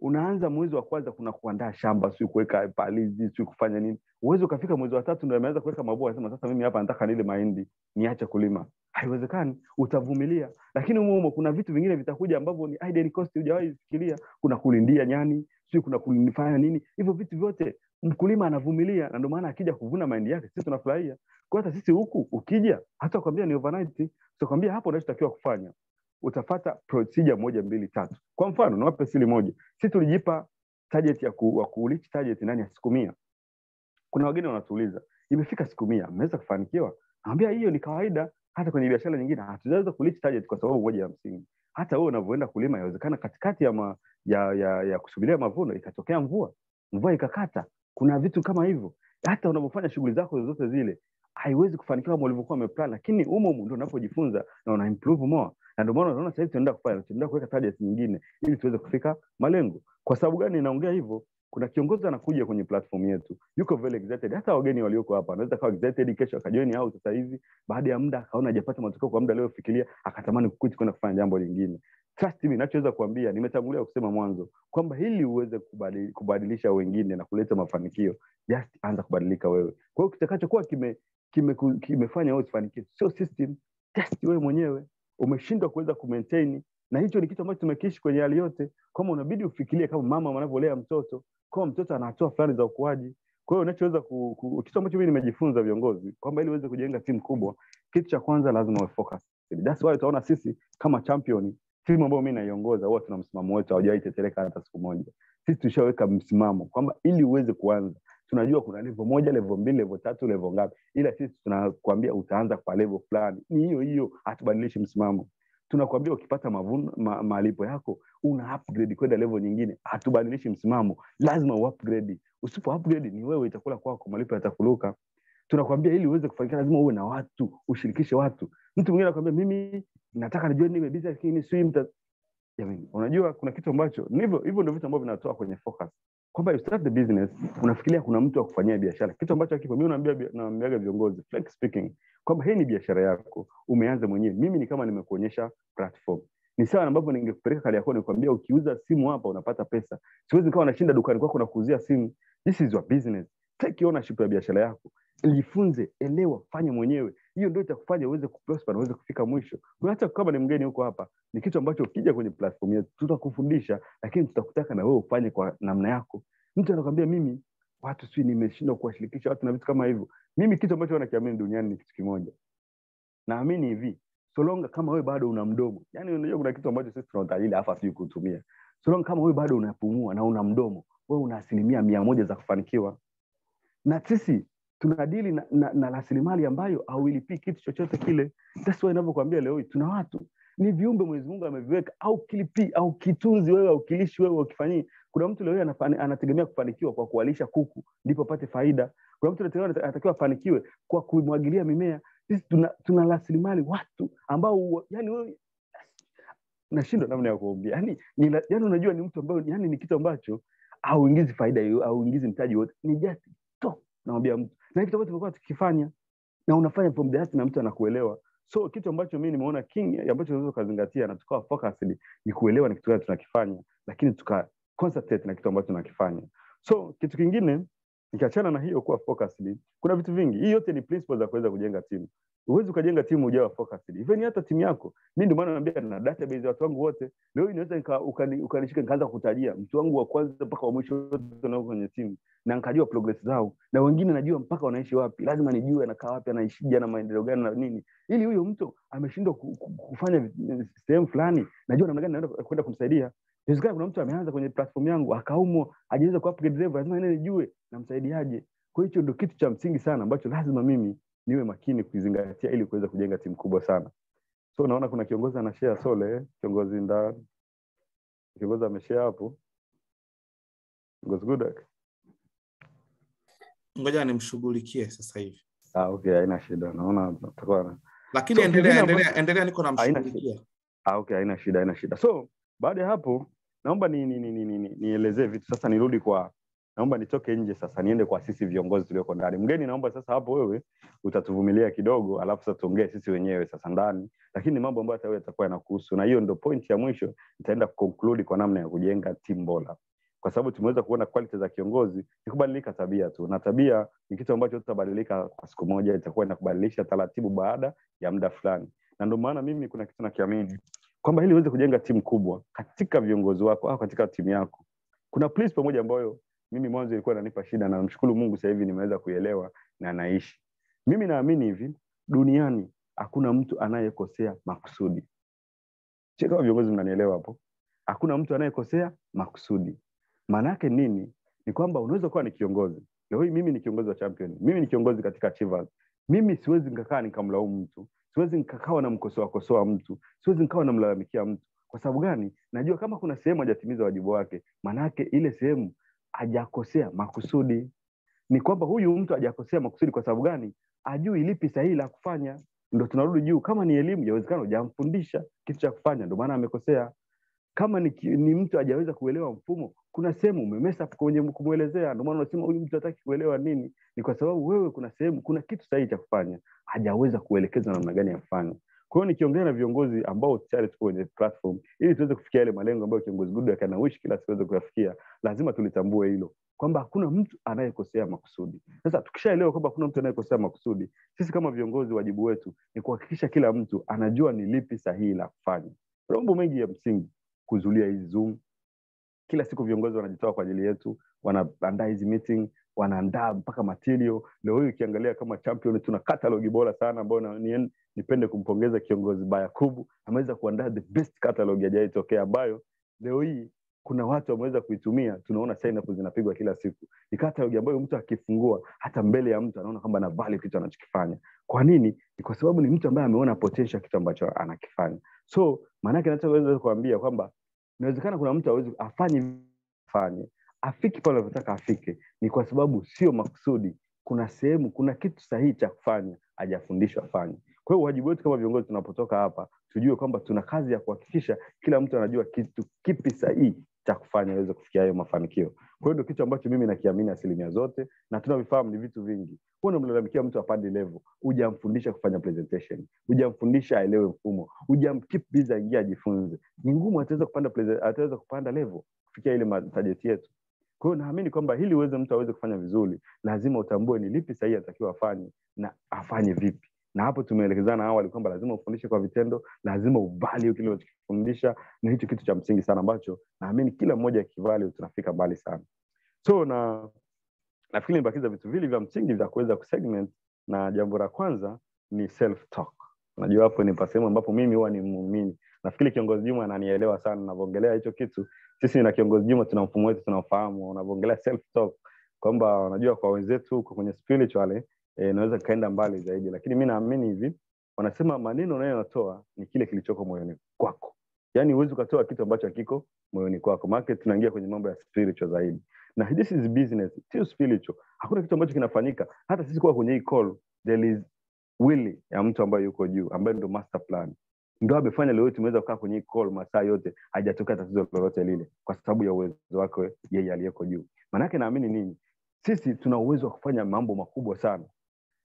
unaanza mwezi wa kwanza kuna kuandaa shamba si kuweka palizi si kufanya nini. Uwezi ukafika mwezi wa tatu ndo ameanza kuweka mabua anasema sasa mimi hapa nataka nile mahindi niache kulima. Haiwezekani. Utavumilia. Lakini humo humo kuna vitu vingine vitakuja ambavyo ni hidden cost hujawahi fikiria. Kuna kulindia nyani si kuna kulifanya nini. Hivyo vitu vyote mkulima anavumilia na ndio maana akija kuvuna mahindi yake sisi tunafurahia. Kwa hata sisi huku ukija hata kwambia ni overnight tutakwambia hapo unachotakiwa kufanya utafata procedure moja mbili tatu. Kwa mfano niwape siri moja. Si tulijipa target ya ku, kuulichi target ndani ya siku mia. Kuna wageni wanatuuliza imefika siku mia mmeweza kufanikiwa? Naambia hiyo ni kawaida. Hata kwenye biashara nyingine hatujaweza kureach target kwa sababu moja ya msingi. Hata wewe unavyoenda kulima inawezekana katikati ya, ma, ya, ya, ya kusubiria mavuno ikatokea mvua. Mvua ikakata. Kuna vitu kama hivyo. Hata unapofanya shughuli zako zozote zile haiwezi kufanikiwa kama ulivyokuwa umeplan lakini umo humo ndio unapojifunza na una improve more. Na ndio maana unaona sasa tunaenda kufanya tunaenda kuweka targets nyingine ili tuweze kufika malengo. Kwa sababu gani naongea hivyo? Kuna kiongozi anakuja kwenye platform yetu yuko very excited. Hata wageni walioko hapa anaweza kawa excited kesho akajoin au sasa hivi. Baada ya muda akaona hajapata matokeo kwa muda aliofikiria akatamani kukuti kwenda kufanya jambo lingine. Trust me nachoweza kuambia nimetangulia kusema mwanzo kwamba ili uweze kubadilisha wengine na kuleta mafanikio just anza kubadilika wewe. Kwa hiyo kitakachokuwa kime kimefanya kime usifanikiwe. Sio system just wewe mwenyewe. Umeshindwa kuweza kumaintain. Na hicho ni kitu ambacho tumekiishi kwenye hali yote kwamba unabidi ufikirie kama mama anavyolea mtoto kama mtoto ana hatua fulani za ukuaji. Kwa hiyo unachoweza kitu ambacho mimi nimejifunza viongozi kwamba ili uweze kujenga timu kubwa kitu cha kwanza lazima focus that's why utaona sisi kama champion timu ambayo mi naiongoza huwa tuna msimamo wetu haujawahi tetereka hata siku moja. Sisi tushaweka msimamo kwamba ili uweze kuanza tunajua kuna levo moja levo mbili levo tatu levo ngapi. Ila sisi tunakwambia utaanza kwa levo fulani. Ni hiyo hiyo hatubadilishi msimamo. Tunakwambia ukipata mavuno ma, malipo yako una upgrade kwenda levo nyingine. Hatubadilishi msimamo. Lazima uupgrade. Usipo upgrade ni wewe itakula kwako malipo yatakuluka tunakwambia ili uweze kufanikiwa lazima uwe na watu ushirikishe watu. Mtu mwingine anakwambia mimi nataka nijue nime busy lakini si mta unajua kuna kitu ambacho hivyo hivyo ndio vitu ambavyo vinatoa kwenye focus kwamba you start the business unafikiria kuna mtu wa kufanyia biashara. Kitu ambacho hakipo mimi naambia naambiaga viongozi frank speaking kwamba hii ni biashara yako umeanza mwenyewe. Mimi ni kama nimekuonyesha platform. Ni sawa ambavyo ningekupeleka kali yako nikwambia ukiuza simu hapa unapata pesa. Siwezi nikawa nashinda dukani kwako na kuuzia simu. This is your business. Take ownership ya biashara yako. Jifunze elewa fanya mwenyewe hiyo ndio itakufanya uweze kuprosper na uweze kufika mwisho. Hata kama ni mgeni huko hapa ni kitu ambacho ukija kwenye platform yetu tutakufundisha lakini tutakutaka na wewe ufanye kwa namna yako. Mtu anakwambia mimi watu sijui nimeshindwa kuwashirikisha watu na vitu kama hivyo. Mimi kitu ambacho nakiamini duniani ni kitu kimoja. Naamini hivi solonga kama wewe bado una mdomo yani unajua kuna kitu ambacho sisi tunaotajili afa sijui kutumia. Solonga kama wewe bado unapumua na una mdomo wewe una asilimia mia moja za kufanikiwa. Na sisi tunadili na, na, na rasilimali ambayo hauilipii kitu chochote kile. That's why inavyokuambia leo tuna watu. Ni viumbe mwenyezi mungu ameviweka au kilipii au kitunzi wewe au kilishi wewe ukifanyii kuna mtu leo anategemea kufanikiwa kwa kuwalisha kuku ndipo apate faida. Kuna mtu anatakiwa afanikiwe kwa kumwagilia mimea. Sisi tuna, tuna rasilimali watu ambao yani wewe nashindwa namna ya kuongea. Yani, ni, yani unajua ni mtu ambayo yani ni kitu ambacho auingizi faida auingizi mtaji wote. Ni just to namwambia mtu na kitu ambacho tumekuwa tukifanya na unafanya from the heart na mtu anakuelewa. So kitu ambacho mi nimeona king ambacho unaweza ukazingatia na tukawa focused ni kuelewa ni kitu gani tunakifanya lakini tuka concentrate na kitu ambacho tunakifanya. So kitu kingine nikiachana na hiyo kuwa focused kuna vitu vingi. Hii yote ni principles za kuweza kujenga timu huwezi ukajenga timu ujawa focused even hata timu yako Mimi ndio maana naambia na database watu wangu wote. Leo inaweza naweza ukanishika nikaanza kutajia mtu wangu wa kwanza mpaka wa mwisho wote nao kwenye timu na nikajua progress zao na wengine najua mpaka wanaishi wapi. Lazima nijue anakaa wapi anaishije na maendeleo gani na nini. Ili huyo mtu ameshindwa kufanya sehemu fulani najua namna gani naenda kwenda kumsaidia. Inawezekana kuna mtu ameanza kwenye platform yangu akaumwa hajaweza ku upgrade level lazima nijue namsaidiaje. Kwa hicho ndio kitu cha msingi sana ambacho lazima mimi niwe makini kuizingatia ili kuweza kujenga timu kubwa sana. So naona kuna kiongozi anashare sole kiongozi nda kiongozi ameshare hapo. Kiongozi gudak ngoja nimshughulikie sasa hivi. Ah, okay haina shida. Naona tutakuwa lakini So, endelea endelea endelea niko namshughulikia ah, okay haina shida haina shida. So baada ya hapo naomba ni, ni, ni, ni, ni, ni, nielezee vitu. Sasa nirudi kwa naomba nitoke nje sasa niende kwa sisi viongozi tulioko ndani. Mgeni naomba sasa hapo wewe utatuvumilia kidogo alafu sasa tuongee sisi wenyewe sasa ndani. Lakini ni mambo ambayo hata yatakuwa yanakuhusu na hiyo ndo point ya mwisho nitaenda kuconclude kwa namna ya kujenga timu bora. Kwa sababu tumeweza kuona quality za kiongozi ni kubadilika tabia tu. Na tabia ni kitu ambacho tutabadilika kwa siku moja itakuwa inakubadilisha taratibu baada ya muda fulani. Na ndio maana mimi kuna kitu nakiamini kwamba ili uweze kujenga timu kubwa katika viongozi wako au katika timu yako kuna principle moja ambayo mimi mwanzo ilikuwa inanipa shida na namshukuru mungu sasa hivi nimeweza kuelewa na naishi. Mimi naamini hivi duniani hakuna mtu anayekosea makusudi. Cheka viongozi mnanielewa hapo. Hakuna mtu anayekosea makusudi. Maana nini? Ni kwamba unaweza kuwa ni kiongozi. Leo hii mimi ni kiongozi wa champion. Mimi ni kiongozi katika achievers mimi siwezi nikakaa nikamlaumu mtu. Siwezi nikakawa namkosoa kosoa mtu. Siwezi nikawa namlalamikia mtu. Kwa sababu gani? Najua kama kuna sehemu hajatimiza wajibu wake maanaake ile sehemu hajakosea makusudi. Ni kwamba huyu mtu hajakosea makusudi kwa sababu gani? Ajui lipi sahihi la kufanya. Ndo tunarudi juu kama ni elimu yawezekana hujamfundisha kitu cha kufanya ndo maana amekosea. Kama ni, ni mtu hajaweza kuelewa mfumo kuna sehemu umemesa kwenye kumwelezea ndo maana unasema huyu mtu hataki kuelewa nini? Ni kwa sababu wewe kuna sehemu kuna kitu sahihi cha kufanya. Hajaweza kuelekezwa namna gani ya kufanya kwa hiyo nikiongea na viongozi ambao tayari tuko kwenye platform ili tuweze kufikia yale malengo ambayo kiongozi Goodluck anawish kila siweze kuyafikia lazima tulitambue hilo kwamba hakuna mtu anayekosea makusudi. Sasa tukishaelewa kwamba hakuna mtu anayekosea makusudi sisi kama viongozi wajibu wetu ni kuhakikisha kila mtu anajua ni lipi sahihi la kufanya. Kuna mambo mengi ya msingi kuzulia hizi zoom. Kila siku viongozi wanajitoa kwa ajili yetu wanaandaa hizi meeting wanaandaa mpaka material. Leo hii ukiangalia kama champion tuna catalog bora sana ambayo nipende kumpongeza kiongozi bayakubu. Ameweza kuandaa the best catalog ajaitokea ambayo leo hii kuna watu wameweza kuitumia. Tunaona sign up zinapigwa kila siku. Ni catalog ambayo mtu akifungua hata mbele ya mtu anaona kwamba value kitu anachokifanya. Kwa nini? Ni kwa sababu ni mtu ambaye ameona potential kitu ambacho anakifanya. So maanake nachoweza kuambia kwamba inawezekana kuna mtu awezi afanye fanye afiki pale anavyotaka afike ni kwa sababu sio makusudi. Kuna sehemu kuna kitu sahihi cha kufanya hajafundishwa afanye. Kwa hiyo wajibu wetu kama viongozi tunapotoka hapa tujue kwamba tuna kazi ya kuhakikisha kila mtu anajua kitu kipi sahihi cha kufanya aweze kufikia hayo mafanikio. Kwa hiyo ndio kitu ambacho mimi nakiamini asilimia zote na tunavifahamu ni vitu vingi. Huwa unamlalamikia mtu apande level hujamfundisha kufanya presentation hujamfundisha aelewe mfumo hujamkip busy ingia ajifunze. Ni ngumu ataweza kupanda ataweza kupanda level kufikia ile target yetu kwa hiyo naamini kwamba hili uweze mtu aweze kufanya vizuri lazima utambue ni lipi sahihi atakiwa afanye na afanye vipi. Na hapo tumeelekezana awali kwamba lazima ufundishe kwa vitendo lazima uvali kile unachokifundisha. Na hicho kitu cha msingi sana ambacho naamini kila mmoja akivali tunafika mbali sana. So na nafikiri nimebakiza vitu vili vya msingi vya kuweza kusegment na jambo la kwanza ni self talk unajua hapo ni pasehemu ambapo mimi huwa ni muumini. Nafikiri kiongozi juma ananielewa sana navyoongelea hicho kitu sisi na kiongozi juma tuna mfumo wetu tunafahamu unavyoongelea self kwamba unajua kwa wenzetu huko kwenye spiritual eh, e, kaenda mbali zaidi. Lakini mi naamini hivi wanasema maneno unayoyatoa ni kile kilichoko moyoni kwako. Yaani huwezi ukatoa kitu ambacho hakiko moyoni kwako. Maanake tunaingia kwenye mambo ya spiritual zaidi. Na this is business sio spiritual. Hakuna kitu ambacho kinafanyika. Hata sisi kuwa kwenye hii call there is willi ya mtu ambaye yuko juu ambaye ndo master plan ndo amefanya leo tumeweza kukaa kwenye call masaa yote hajatokea tatizo lolote lile kwa sababu ya uwezo wake yeye aliyeko juu. Maanake naamini nini? Sisi tuna uwezo wa kufanya mambo makubwa sana.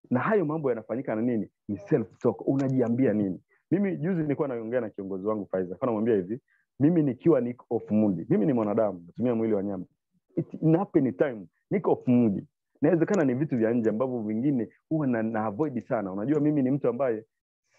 Na hayo mambo yanafanyika na nini? Ni self talk unajiambia nini? Mimi juzi nilikuwa naongea na kiongozi wangu Faiza. Kwa namwambia hivi mimi nikiwa niko off mood. Mimi ni mwanadamu natumia mwili wa nyama. It in happen time. Niko off mood. Inawezekana ni vitu vya nje ambavyo vingine huwa na, na avoid sana. Unajua mimi ni mtu ambaye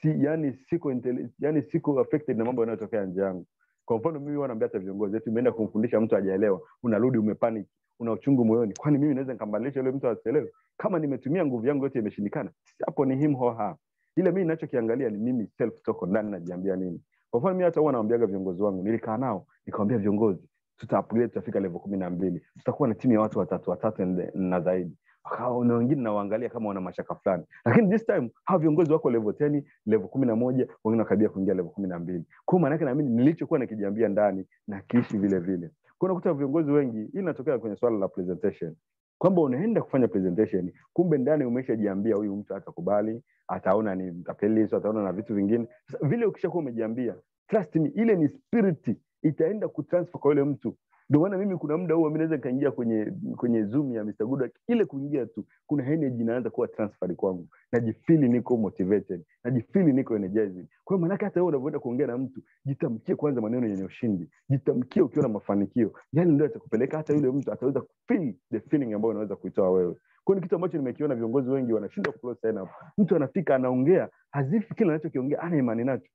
si yani siko yani siko affected na mambo yanayotokea nje yangu. Kwa mfano mimi huwa naambia hata viongozi eti umeenda kumfundisha mtu hajaelewa unarudi umepanic una uchungu moyoni. Kwani mimi naweza nikambadilisha yule mtu asielewe? Kama nimetumia nguvu yangu yote imeshindikana hapo ni him ho ha ile mimi ninachokiangalia ni mimi self talk ndani najiambia nini. Kwa mfano mimi hata huwa naambiaga viongozi wangu nilikaa nao nikamwambia viongozi tuta upgrade tutafika level kumi na mbili tutakuwa na timu ya watu watatu watatu na zaidi Wakawa- na wengine nawaangalia kama wana mashaka fulani. Lakini this time hawa viongozi wako level 10 level kumi na moja wengine wakaribia kuingia level kumi na mbili. Kwao maanake naamini nilichokuwa nakijiambia ndani na kiishi vile vile. Kwa unakuta viongozi wengi hii inatokea kwenye swala la presentation. Kwamba unaenda kufanya presentation kumbe ndani umeshajiambia huyu mtu atakubali ataona ni mtapeliso ataona na vitu vingine. Vile ukishakuwa umejiambia trust me ile ni spirit itaenda kutransfer kwa yule mtu ndio maana mimi kuna muda huo mi naweza nikaingia kwenye kwenye zoom ya Mr. Goodluck. Ile kuingia tu kuna energy inaanza kuwa transfer kwangu. Najifili niko motivated najifili niko energized. Kwa hiyo maanake hata wewe unavyoenda kuongea na mtu jitamkie kwanza maneno yenye ushindi. Jitamkie ukiwa na mafanikio. Yani ndio atakupeleka hata yule mtu ataweza kufeel the feeling ambayo unaweza kuitoa wewe. Kwa ni kitu ambacho nimekiona viongozi wengi wanashindwa close sign up mtu anafika anaongea hazifi kile anachokiongea ana imani nacho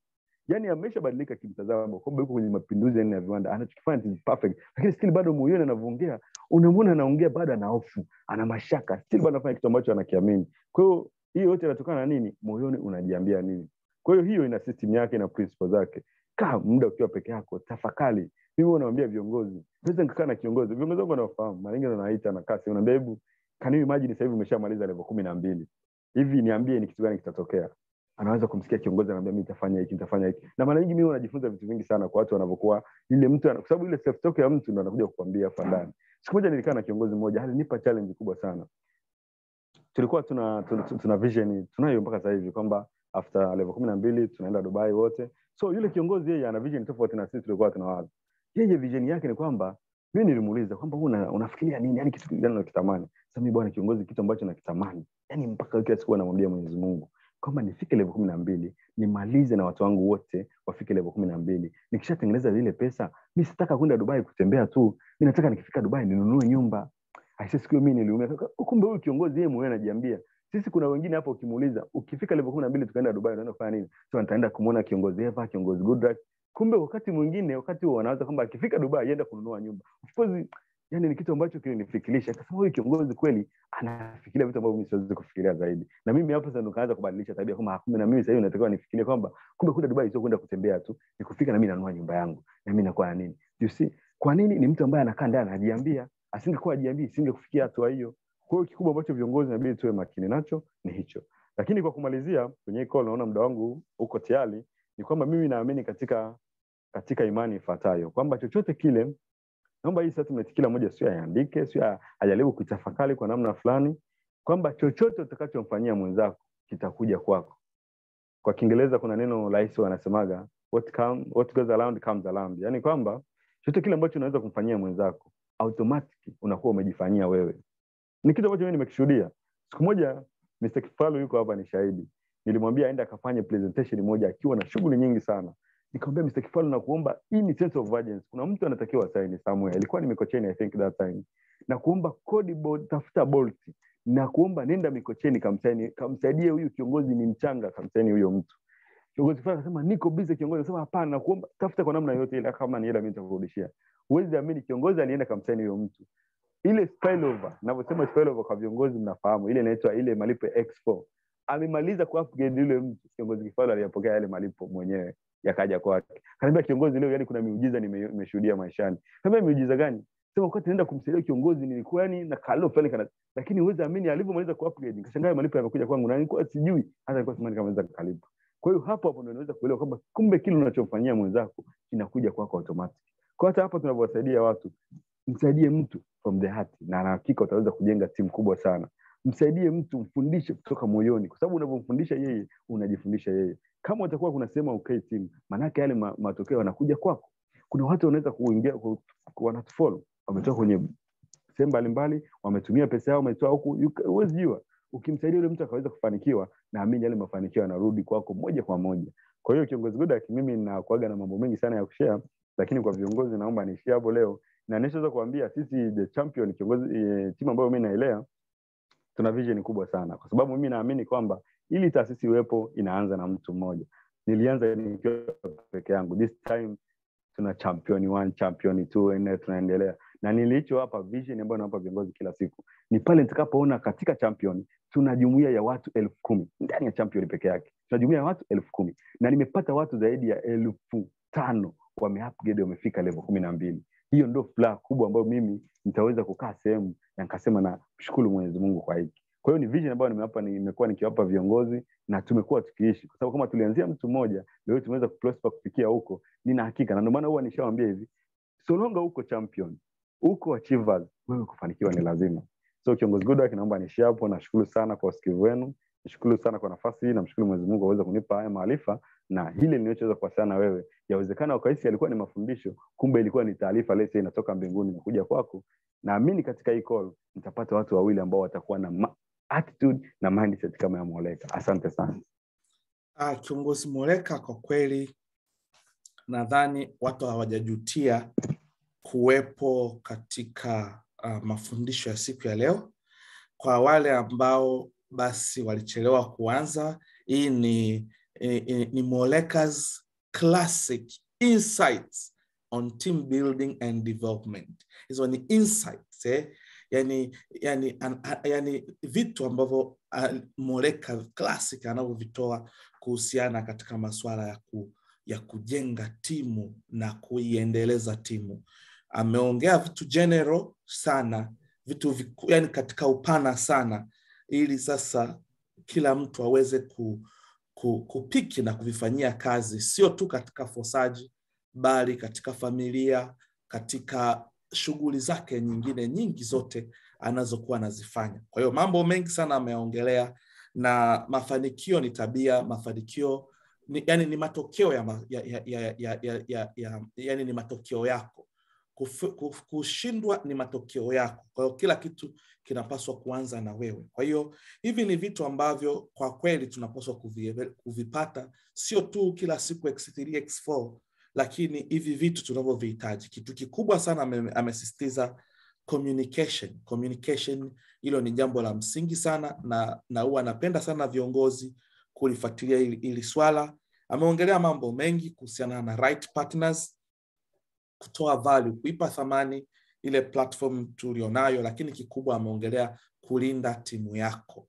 yani ameshabadilika kimtazamo kwamba yuko kwenye mapinduzi yani ya viwanda anachokifanya is perfect. Lakini still bado moyoni anavyoongea unamwona anaongea bado ana hofu ana mashaka still bado anafanya kitu ambacho anakiamini. Kwa hiyo hiyo yote inatokana na nini? Moyoni unajiambia nini? Kwa hiyo hiyo ina system yake na principle zake. Kaa muda ukiwa peke yako tafakari. Mimi nawaambia viongozi naweza nikakaa na kiongozi. Viongozi wangu wanaofahamu mara nyingi wanaita na kasi unaambia hebu can you imagine sasa hivi umeshamaliza level kumi na mbili? Hivi niambie ni kitu gani kitatokea anaweza kumsikia kiongozi anaambia mimi nitafanya hiki nitafanya hiki. Na mara nyingi mimi wanajifunza vitu vingi sana kwa watu wanavyokuwa ile mtu kwa sababu ile self talk ya mtu ndo anakuja kukwambia hapa ndani. Siku moja nilikaa na kiongozi mmoja alinipa challenge kubwa sana. Tulikuwa tuna tuna, tuna vision tunayo mpaka sasa hivi kwamba after level kumi na mbili tunaenda dubai wote. So yule kiongozi yeye ana vision tofauti na sisi tulikuwa tunawaza. Yeye vision yake ni kwamba mimi nilimuuliza kwamba una, unafikiria nini? Yani kitu gani unakitamani? Sasa mimi bwana kiongozi kitu ambacho nakitamani. Yani mpaka kila siku anamwambia mwenyezi mungu kwamba nifike level kumi na mbili nimalize na watu wangu wote wafike level kumi na mbili. Nikishatengeneza lile pesa mi sitaka kwenda dubai kutembea tu. Mi nataka nikifika dubai ninunue nyumba. Aise mi niliumia. Kumbe huyu kiongozi yeye mwenyewe anajiambia. Sisi kuna wengine hapo ukimuuliza ukifika level kumi na mbili tukaenda dubai unaenda kufanya nini? So nitaenda kumwona kiongozi eva kiongozi goodluck. Kumbe wakati mwingine wakati huo wanawaza kwamba akifika dubai aenda kununua nyumba. Of course yani ni kitu ambacho kilinifikirisha kasema huyu kiongozi kweli anafikiria vitu ambavyo mimi siwezi kufikiria zaidi. Na mimi hapo sasa nikaanza kubadilisha tabia kwamba kumbe na mimi sasa hivi natakiwa nifikirie kwamba kumbe kule dubai sio kwenda kutembea tu ni kufika na mimi nanua nyumba yangu na mimi nakuwa na nini? You see kwa nini ni mtu ambaye anakaa ndani anajiambia asingekuwa ajiambii singekufikia hatua hiyo. Kwa hiyo kikubwa ambacho viongozi inabidi tuwe makini nacho ni hicho. Lakini kwa kumalizia kwenye hii call naona muda wangu uko tayari ni kwamba mimi naamini katika katika imani ifuatayo kwamba chochote kile naomba hii statement kila mmoja sio aandike, sio ajaribu kuitafakari kwa namna fulani kwamba chochote utakachomfanyia mwenzako kitakuja kwako. Kwa kiingereza kuna neno rahisi wanasemaga what, come, what goes around comes around. Yani kwamba chochote kile ambacho unaweza kumfanyia mwenzako automatic unakuwa umejifanyia wewe. Ni kitu ambacho mimi nimekishuhudia. Siku moja Mr. Kifalu yuko hapa ni shahidi. Nilimwambia aende akafanye presentation moja akiwa na shughuli nyingi sana nikamwambia Mr. Kifalu nakuomba hii ni sense of urgency. Kuna mtu anatakiwa saini somewhere. Ilikuwa ni Mikocheni I think that time. Na kuomba code board tafuta bolt. Na kuomba nenda Mikocheni kamsaini kamsaidie huyu kiongozi ni mchanga kamsaini huyo mtu. Kiongozi fulani akasema niko busy. Kiongozi akasema hapana nakuomba tafuta kwa namna yote ile kama ni hela mimi nitakurudishia. Huwezi amini kiongozi alienda kamsaini huyo mtu. Ile spillover ninavyosema spillover kwa viongozi mnafahamu ile inaitwa ile malipo ya X4 amemaliza ku upgrade yule mtu. Kiongozi kifalu aliyapokea yale malipo mwenyewe yakaja kwake. Kaniambia kiongozi leo yani kuna miujiza nimeshuhudia maishani. Kaniambia miujiza gani? Sema wakati naenda kumsaidia kiongozi nilikuwa yani na kalo fulani kana lakini huwezi amini alivyomaliza ku upgrade nikashangaa malipo yamekuja kwangu na nilikuwa sijui hata nilikuwa simani kama naweza kalipa kwa hiyo hapo hapo ndio naweza kuelewa kwamba kumbe kile unachomfanyia mwenzako kinakuja kwako automatic. Kwa hata hapa tunavyowasaidia watu msaidie mtu from the heart na hakika utaweza kujenga timu kubwa sana. Msaidie mtu mfundishe kutoka moyoni. Kwa sababu unavyomfundisha yeye unajifundisha yeye kama utakuwa kuna sehemu okay timu maanake yale matokeo yanakuja kwako. Kuna watu wanaweza kuingia ku- ku- wanatufollow. Wametoka kwenye sehemu mbalimbali wametumia pesa yao wametoa huku. Huwezi jua. Ukimsaidia yule mtu akaweza kufanikiwa naamini yale mafanikio yanarudi kwako moja kwa moja. Kwa hiyo kiongozi Goodluck mimi nakuaga na mambo mengi sana ya kushare lakini kwa viongozi naomba niishie hapo leo. Na nishaweza kuambia sisi the champion kiongozi e, timu ambayo mimi naelea tuna vision kubwa sana. Kwa sababu mimi naamini kwamba ili taasisi iwepo inaanza na mtu mmoja. Nilianza nikiwa peke yangu. This time tuna champion one champion two nne tunaendelea. Na nilicho hapa vision ambayo nawapa viongozi kila siku ni pale nitakapoona katika champion tuna jumuia ya watu elfu kumi. Ndani ya champion peke yake. Tuna jumuia ya watu elfu kumi. Na nimepata watu zaidi ya elfu tano wame upgrade wamefika level kumi na mbili. Hiyo ndio furaha kubwa ambayo mimi nitaweza kukaa sehemu na nikasema na mshukuru mwenyezi mungu kwa hiki kwa hiyo ni vision ambayo nimewapa nimekuwa nikiwapa viongozi na tumekuwa tukiishi. Kwa sababu kama tulianzia mtu mmoja leo tumeweza kuprosper kufikia huko nina hakika. Na ndio maana huwa nishawambia hivi solonga huko champion huko achievers wewe kufanikiwa ni lazima. So kiongozi Goodluck naomba niishie hapo. Nashukuru sana kwa usikivu wenu. Nashukuru sana kwa nafasi hii. Namshukuru mwenyezi mungu aweze kunipa haya maarifa na hili linachoweza kuwasiliana na wewe. Yawezekana ukahisi alikuwa ni mafundisho kumbe ilikuwa ni taarifa. Lese inatoka mbinguni imekuja kwako. Naamini katika hii call nitapata watu wawili ambao watakuwa na attitude na mindset kama ya Moleka. Asante sana. Ah, kiongozi Moleka, kwa kweli nadhani watu hawajajutia kuwepo katika uh, mafundisho ya siku ya leo. Kwa wale ambao basi walichelewa kuanza, hii ni, eh, ni Moleka's classic insights on team building and development. Hizo ni insights eh? Yani, yani, an, an, yani vitu ambavyo Moleka classic anavyovitoa kuhusiana katika masuala ya, ku, ya kujenga timu na kuiendeleza timu. Ameongea vitu general sana, vitu viku, yani katika upana sana, ili sasa kila mtu aweze ku, ku, kupiki na kuvifanyia kazi, sio tu katika fosaji, bali katika familia, katika shughuli zake nyingine nyingi zote anazokuwa anazifanya. Kwa hiyo mambo mengi sana ameongelea, na mafanikio ni tabia, mafanikio ni, yani ni matokeo ya, ma, ya, ya, ya, ya, ya, ya, ya, yani ni matokeo yako. Kushindwa ni matokeo yako. Kwa hiyo kila kitu kinapaswa kuanza na wewe. Kwa hiyo hivi ni vitu ambavyo kwa kweli tunapaswa kuvipata, sio tu kila siku X3, X4, lakini hivi vitu tunavyovihitaji. Kitu kikubwa sana ame, amesisitiza communication. Communication hilo ni jambo la msingi sana, na na huwa anapenda sana viongozi kulifuatilia ili, ili swala. Ameongelea mambo mengi kuhusiana na right partners, kutoa value, kuipa thamani ile platform tulionayo, lakini kikubwa ameongelea kulinda timu yako,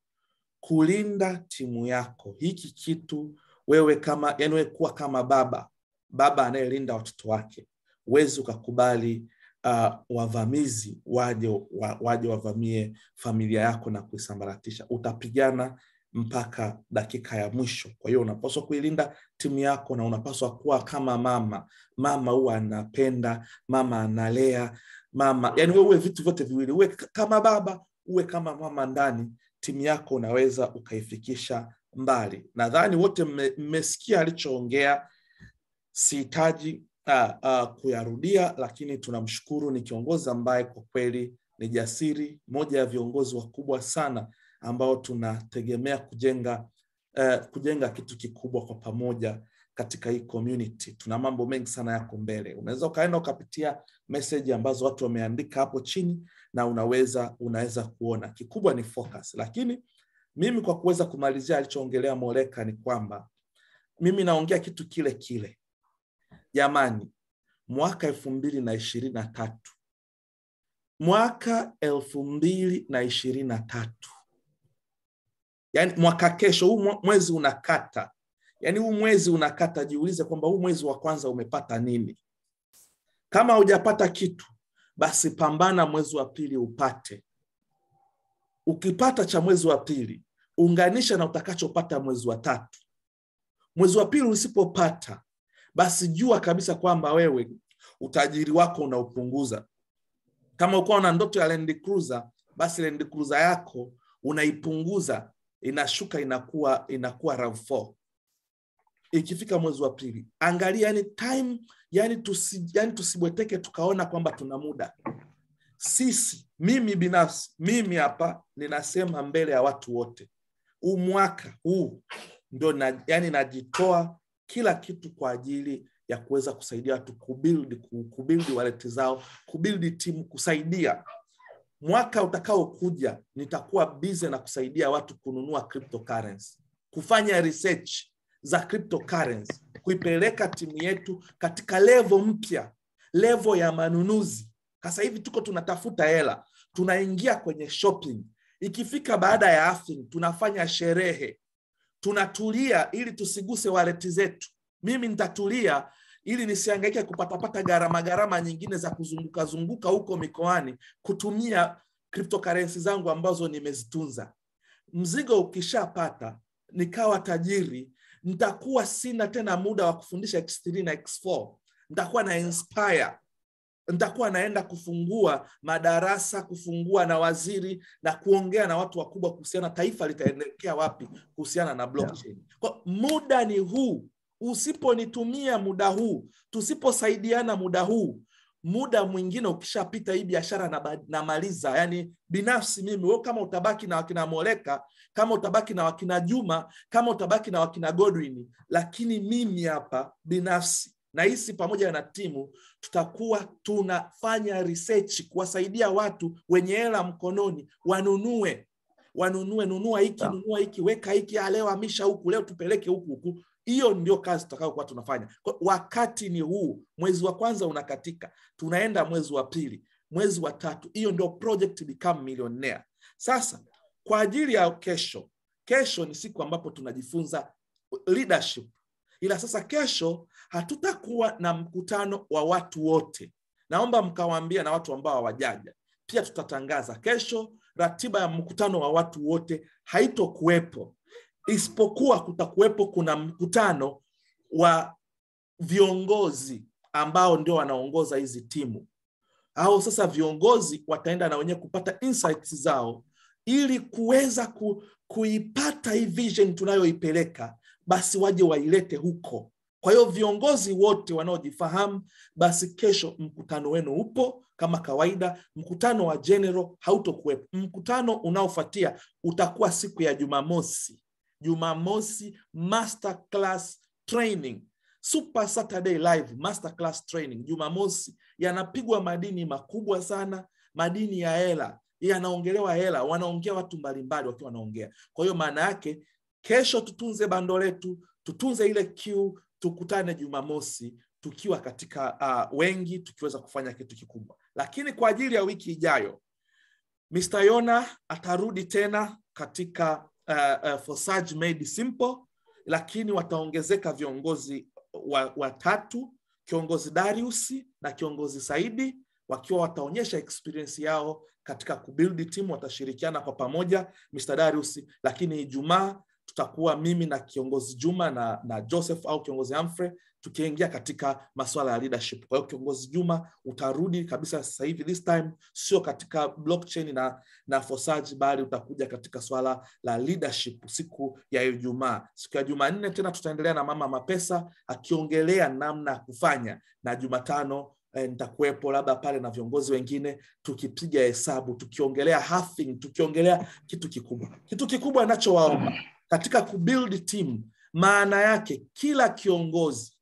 kulinda timu yako. Hiki kitu wewe kama yani, wewe kuwa kama baba baba anayelinda watoto wake, huwezi ukakubali uh, wavamizi waje wa, waje wavamie familia yako na kuisambaratisha. Utapigana mpaka dakika ya mwisho. Kwa hiyo unapaswa kuilinda timu yako na unapaswa kuwa kama mama. Mama huwa anapenda, mama analea, mama yani uwe vitu vyote viwili, uwe kama baba, uwe kama mama ndani. Timu yako unaweza ukaifikisha mbali. Nadhani wote mmesikia alichoongea, sihitaji uh, uh, kuyarudia, lakini tunamshukuru. Ni kiongozi ambaye kwa kweli ni jasiri, moja ya viongozi wakubwa sana ambao tunategemea kujenga uh, kujenga kitu kikubwa kwa pamoja katika hii community. Tuna mambo mengi sana yako mbele. Unaweza ukaenda ukapitia message ambazo watu wameandika hapo chini na unaweza unaweza kuona. Kikubwa ni focus, lakini mimi kwa kuweza kumalizia alichoongelea Moleka ni kwamba mimi naongea kitu kile kile. Jamani, mwaka elfu mbili na ishirini na tatu mwaka elfu mbili na ishirini na tatu yani mwaka kesho, huu mwezi unakata, yani huu mwezi unakata. Jiulize kwamba huu mwezi wa kwanza umepata nini? Kama hujapata kitu, basi pambana mwezi wa pili upate. Ukipata cha mwezi wa pili, unganisha na utakachopata mwezi wa tatu. Mwezi wa pili usipopata, basi jua kabisa kwamba wewe utajiri wako unaupunguza. Kama ukuwa na ndoto ya Land Cruiser, basi Land Cruiser yako unaipunguza inashuka inakuwa inakuwa RAV4 ikifika mwezi wa pili. Angalia yani time, yani, tusi, yani tusibweteke tukaona kwamba tuna muda. Sisi, mimi binafsi, mimi hapa ninasema mbele ya watu wote, huu mwaka huu ndo na, yani najitoa kila kitu kwa ajili ya kuweza kusaidia watu kubuild kubuild wallet zao, kubuild timu, kusaidia mwaka utakaokuja nitakuwa busy na kusaidia watu kununua cryptocurrency, kufanya research za cryptocurrency, kuipeleka timu yetu katika levo mpya, levo ya manunuzi. Sasa hivi tuko tunatafuta hela, tunaingia kwenye shopping. Ikifika baada ya afing, tunafanya sherehe, tunatulia ili tusiguse waleti zetu. Mimi nitatulia ili nisihangaike kupatapata gharama gharama nyingine za kuzunguka zunguka huko mikoani kutumia cryptocurrency zangu ambazo nimezitunza. Mzigo ukishapata nikawa tajiri, nitakuwa sina tena muda wa kufundisha X3 na X4. Nitakuwa na inspire, nitakuwa naenda kufungua madarasa, kufungua na waziri na kuongea na watu wakubwa kuhusiana taifa litaelekea wapi kuhusiana na blockchain. Kwa muda ni huu usiponitumia muda huu, tusiposaidiana muda huu, muda mwingine ukishapita, hii biashara namaliza. Yani binafsi mimi, wewe kama utabaki na wakina Moleka, kama utabaki na wakina Juma, kama utabaki na wakina Godwin, lakini mimi hapa binafsi nahisi pamoja na timu tutakuwa tunafanya research kuwasaidia watu wenye hela mkononi wanunue wanunue, nunua hiki, yeah. nunua hiki, weka hiki, leo amisha huku, leo tupeleke huku huku hiyo ndio kazi tutakayokuwa tunafanya. Kwa wakati ni huu, mwezi wa kwanza unakatika, tunaenda mwezi wa pili, mwezi wa tatu. Hiyo ndio project Become Millionaire. Sasa kwa ajili ya kesho, kesho ni siku ambapo tunajifunza leadership, ila sasa kesho hatutakuwa na mkutano wa watu wote. Naomba mkawaambia na watu ambao hawajaja. Pia, tutatangaza kesho ratiba ya mkutano wa watu wote haitokuwepo. Isipokuwa kutakuwepo kuna mkutano wa viongozi ambao ndio wanaongoza hizi timu. Au sasa viongozi wataenda na wenyewe kupata insights zao ili kuweza ku, kuipata hii vision tunayoipeleka basi waje wailete huko kwa hiyo viongozi wote wanaojifahamu basi kesho mkutano wenu upo kama kawaida. Mkutano wa general hautokuwepo. Mkutano unaofuatia utakuwa siku ya jumamosi. Jumamosi master class training. Super saturday live master class training. Jumamosi yanapigwa madini makubwa sana. Madini ya hela. Yanaongelewa hela. Wanaongea watu mbalimbali wakiwa wanaongea. Kwa hiyo maana yake kesho tutunze bando letu tutunze ile kiu tukutane jumamosi tukiwa katika uh, wengi tukiweza kufanya kitu kikubwa lakini kwa ajili ya wiki ijayo Mr. Yona atarudi tena katika uh, uh, Made Simple, lakini wataongezeka viongozi watatu wa kiongozi Darius na kiongozi Saidi wakiwa wataonyesha experience yao katika kubuild team, watashirikiana kwa pamoja Mr. Darius, lakini Ijumaa tutakuwa mimi na kiongozi Juma na, na Joseph au kiongozi Humphrey tukiingia katika masuala ya leadership. Kwa hiyo kiongozi Juma utarudi kabisa sasa hivi, this time sio katika blockchain na na Forsage, bali utakuja katika swala la leadership siku ya Ijumaa. Siku ya Jumanne tena tutaendelea na mama Mapesa akiongelea namna ya kufanya, na Jumatano eh, nitakuwepo labda pale na viongozi wengine tukipiga hesabu, tukiongelea halving, tukiongelea kitu kikubwa. Kitu kikubwa anachowaomba katika kubuild team, maana yake kila kiongozi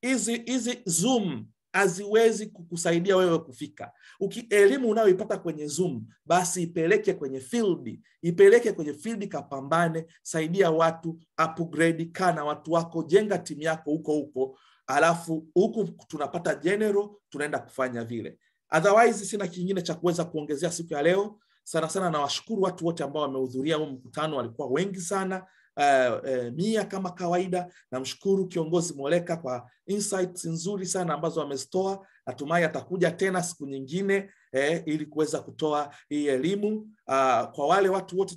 hizi hizi zoom haziwezi kukusaidia wewe kufika. Uki, elimu unayoipata kwenye zoom basi ipeleke kwenye field ipeleke kwenye field kapambane saidia watu upgrade kaa na watu wako jenga timu yako huko huko alafu huku tunapata general tunaenda kufanya vile. Otherwise sina kingine cha kuweza kuongezea siku ya leo sana sana nawashukuru watu wote ambao wamehudhuria huu mkutano walikuwa wengi sana. Uh, uh, mia kama kawaida. Namshukuru kiongozi moleka kwa insights nzuri sana ambazo amezitoa. Natumai atakuja tena siku nyingine eh, ili kuweza kutoa hii elimu. Uh, kwa wale watu wote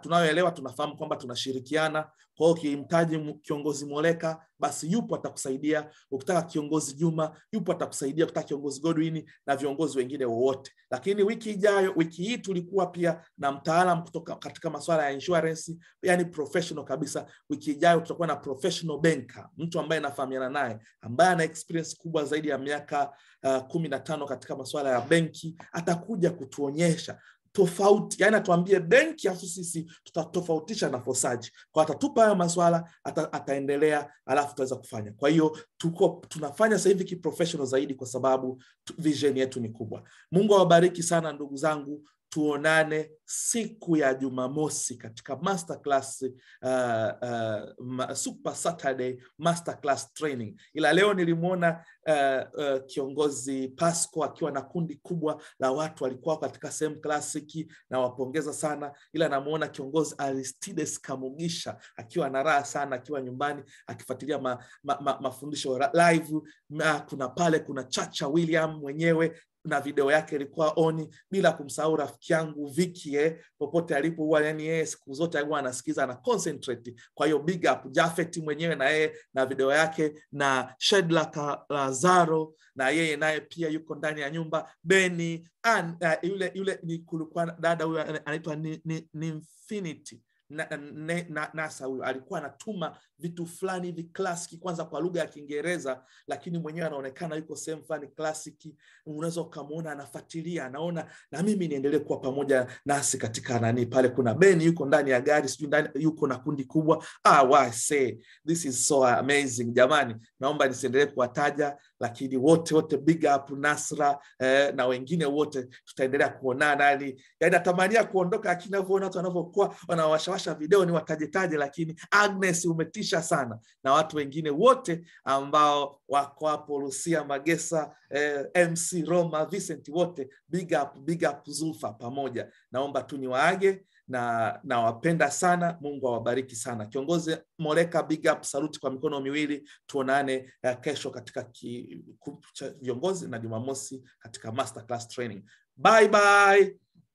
tunaoelewa tunafahamu kwamba tunashirikiana kwa hiyo ukimtaji kiongozi moleka basi yupo atakusaidia. Ukitaka kiongozi juma yupo atakusaidia. Ukitaka kiongozi godwin na viongozi wengine wowote lakini wiki ijayo wiki hii tulikuwa pia na mtaalam kutoka katika masuala ya insurance yani professional kabisa. Wiki ijayo tutakuwa na professional banker mtu ambaye anafahamiana naye ambaye ana experience kubwa zaidi ya miaka uh, kumi na tano katika masuala ya benki atakuja kutuonyesha tofauti yani atuambie benki afu sisi tutatofautisha na fosaji kwa atatupa hayo maswala ata, ataendelea alafu tutaweza kufanya. Kwa hiyo tuko tunafanya sasa hivi kiprofessional zaidi kwa sababu vision yetu ni kubwa. Mungu awabariki sana ndugu zangu tuonane siku ya jumamosi katika masterclass uh, uh, super saturday masterclass training. Ila leo nilimwona uh, uh, kiongozi pasco akiwa na kundi kubwa la watu walikuwa katika sehemu klasiki na wapongeza sana. Ila namwona kiongozi aristides kamugisha akiwa na raha sana akiwa nyumbani akifuatilia ma, ma, ma, mafundisho live. Kuna pale kuna chacha william mwenyewe na video yake ilikuwa oni bila kumsahau rafiki yangu Viki eh, popote alipo huwa yani yeye siku zote huwa anasikiza na concentrate kwa hiyo big up Jafet mwenyewe na yeye na video yake na Shedla Lazaro na yeye naye pia yuko ndani ya nyumba Beni an, uh, yule yule ni kulikuwa dada huyo anaitwa ni, ni, ni Infinity na, na, na, nasa huyo alikuwa anatuma vitu fulani hivi klasiki kwanza kwa lugha ya kiingereza lakini mwenyewe anaonekana yuko sehemu fulani klasiki unaweza ukamwona anafuatilia anaona na mimi niendelee kuwa pamoja nasi katika nani pale kuna beni yuko ndani ya gari sijui ndani yuko na kundi kubwa. Ah, why say? This is so amazing. Jamani naomba nisiendelee kuwataja lakini wote wote big up nasra eh, na wengine wote tutaendelea kuonana yani yani natamania kuondoka lakini navyoona watu wanavyokuwa wanawashawasha video ni watajetaje lakini agnes umetisha sana na watu wengine wote ambao wako hapo lucia magesa eh, mc roma vincent wote big up big up zulfa pamoja. Naomba tu niwaage na nawapenda sana. Mungu awabariki sana. Kiongozi moleka big up saluti kwa mikono miwili. Tuonane uh, kesho katika ki, cha viongozi na jumamosi katika masterclass training. Bye bye